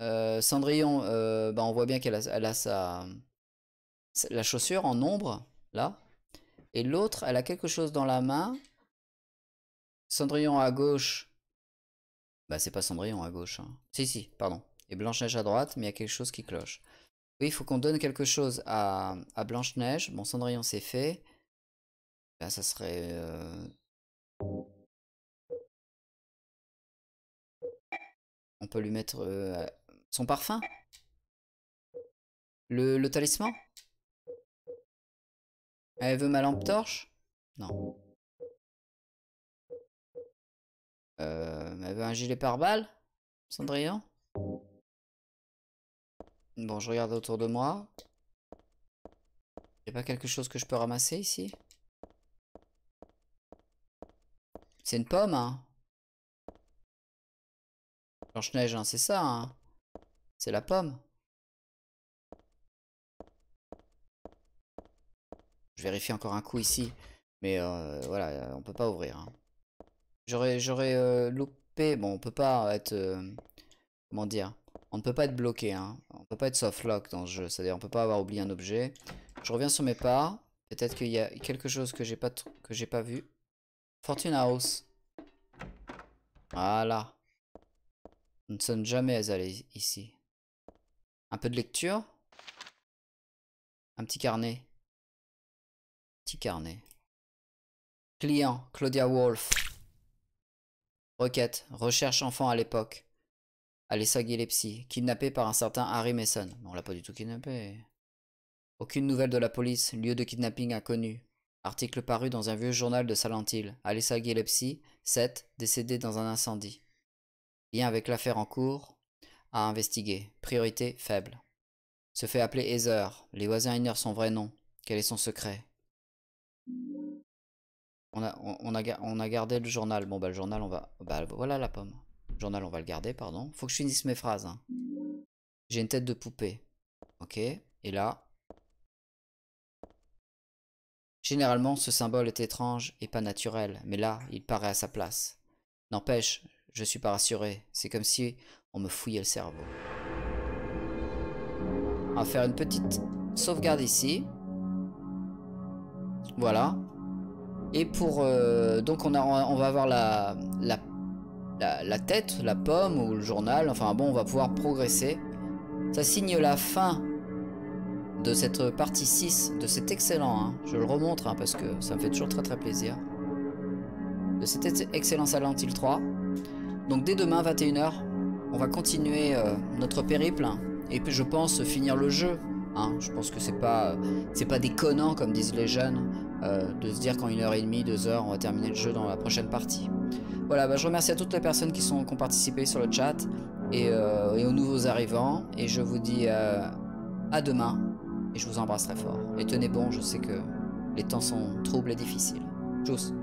Euh, Cendrillon, euh, bah on voit bien qu'elle a, sa, la chaussure en ombre, là. Et l'autre, elle a quelque chose dans la main. Cendrillon à gauche. Bah c'est pas Cendrillon à gauche. hein. Si, si, pardon. Et Blanche-Neige à droite, mais il y a quelque chose qui cloche. Oui, il faut qu'on donne quelque chose à, Blanche-Neige. Bon, Cendrillon, c'est fait. Ça serait... euh, On peut lui mettre euh, son parfum. Le, le talisman? Elle veut ma lampe torche? Non. Euh, elle veut un gilet pare-balles? Cendrillon? Bon, je regarde autour de moi. Y a pas quelque chose que je peux ramasser ici? C'est une pomme, hein Blanche-Neige, hein, c'est ça, hein C'est la pomme. Je vérifie encore un coup ici. Mais euh, voilà, on peut pas ouvrir. hein. J'aurais euh, loupé... Bon, on peut pas être... euh, comment dire On ne peut pas être bloqué. Hein. On peut pas être soft lock dans ce jeu. C'est-à-dire on peut pas avoir oublié un objet. Je reviens sur mes pas. Peut-être qu'il y a quelque chose que j'ai pas, pas vu. Fortune House. Voilà. Nous ne sommes jamais allés ici. Un peu de lecture? Un petit carnet? Petit carnet. Client, Claudia Wolf. Requête, recherche enfant à l'époque. Alessa Gillespie, kidnappé par un certain Harry Mason. On l'a pas du tout kidnappé. Aucune nouvelle de la police, lieu de kidnapping inconnu. Article paru dans un vieux journal de Silent Hill. Alessa Gillespie, 7, décédée dans un incendie. Lien avec l'affaire en cours. À investiguer. Priorité faible. Se fait appeler Heather. Les voisins ignorent son vrai nom. Quel est son secret? On a, on, a, on a gardé le journal. Bon, bah, le journal, on va. Bah, voilà la pomme. Le journal, on va le garder, pardon. Faut que je finisse mes phrases. hein. J'ai une tête de poupée. Ok. Et là. Généralement, ce symbole est étrange et pas naturel, mais là, il paraît à sa place. N'empêche, je suis pas rassuré. C'est comme si on me fouillait le cerveau. On va faire une petite sauvegarde ici. Voilà. Et pour... euh, donc on, va avoir la, la, la, tête, la pomme ou le journal. Enfin bon, on va pouvoir progresser. Ça signe la fin de cette partie 6, de cet excellent, hein. je le remontre hein, parce que ça me fait toujours très très plaisir. De cet ex- excellent Silent Hill 3. Donc dès demain 21h, on va continuer euh, notre périple hein, et puis je pense finir le jeu. Hein. Je pense que c'est pas c'est pas déconnant comme disent les jeunes euh, de se dire qu'en une heure et demie, deux heures, on va terminer le jeu dans la prochaine partie. Voilà, bah, je remercie à toutes les personnes qui, sont, qui ont participé sur le chat et, euh, et aux nouveaux arrivants. Et je vous dis à demain et je vous embrasse très fort. Et tenez bon, je sais que les temps sont troubles et difficiles. Tchuss.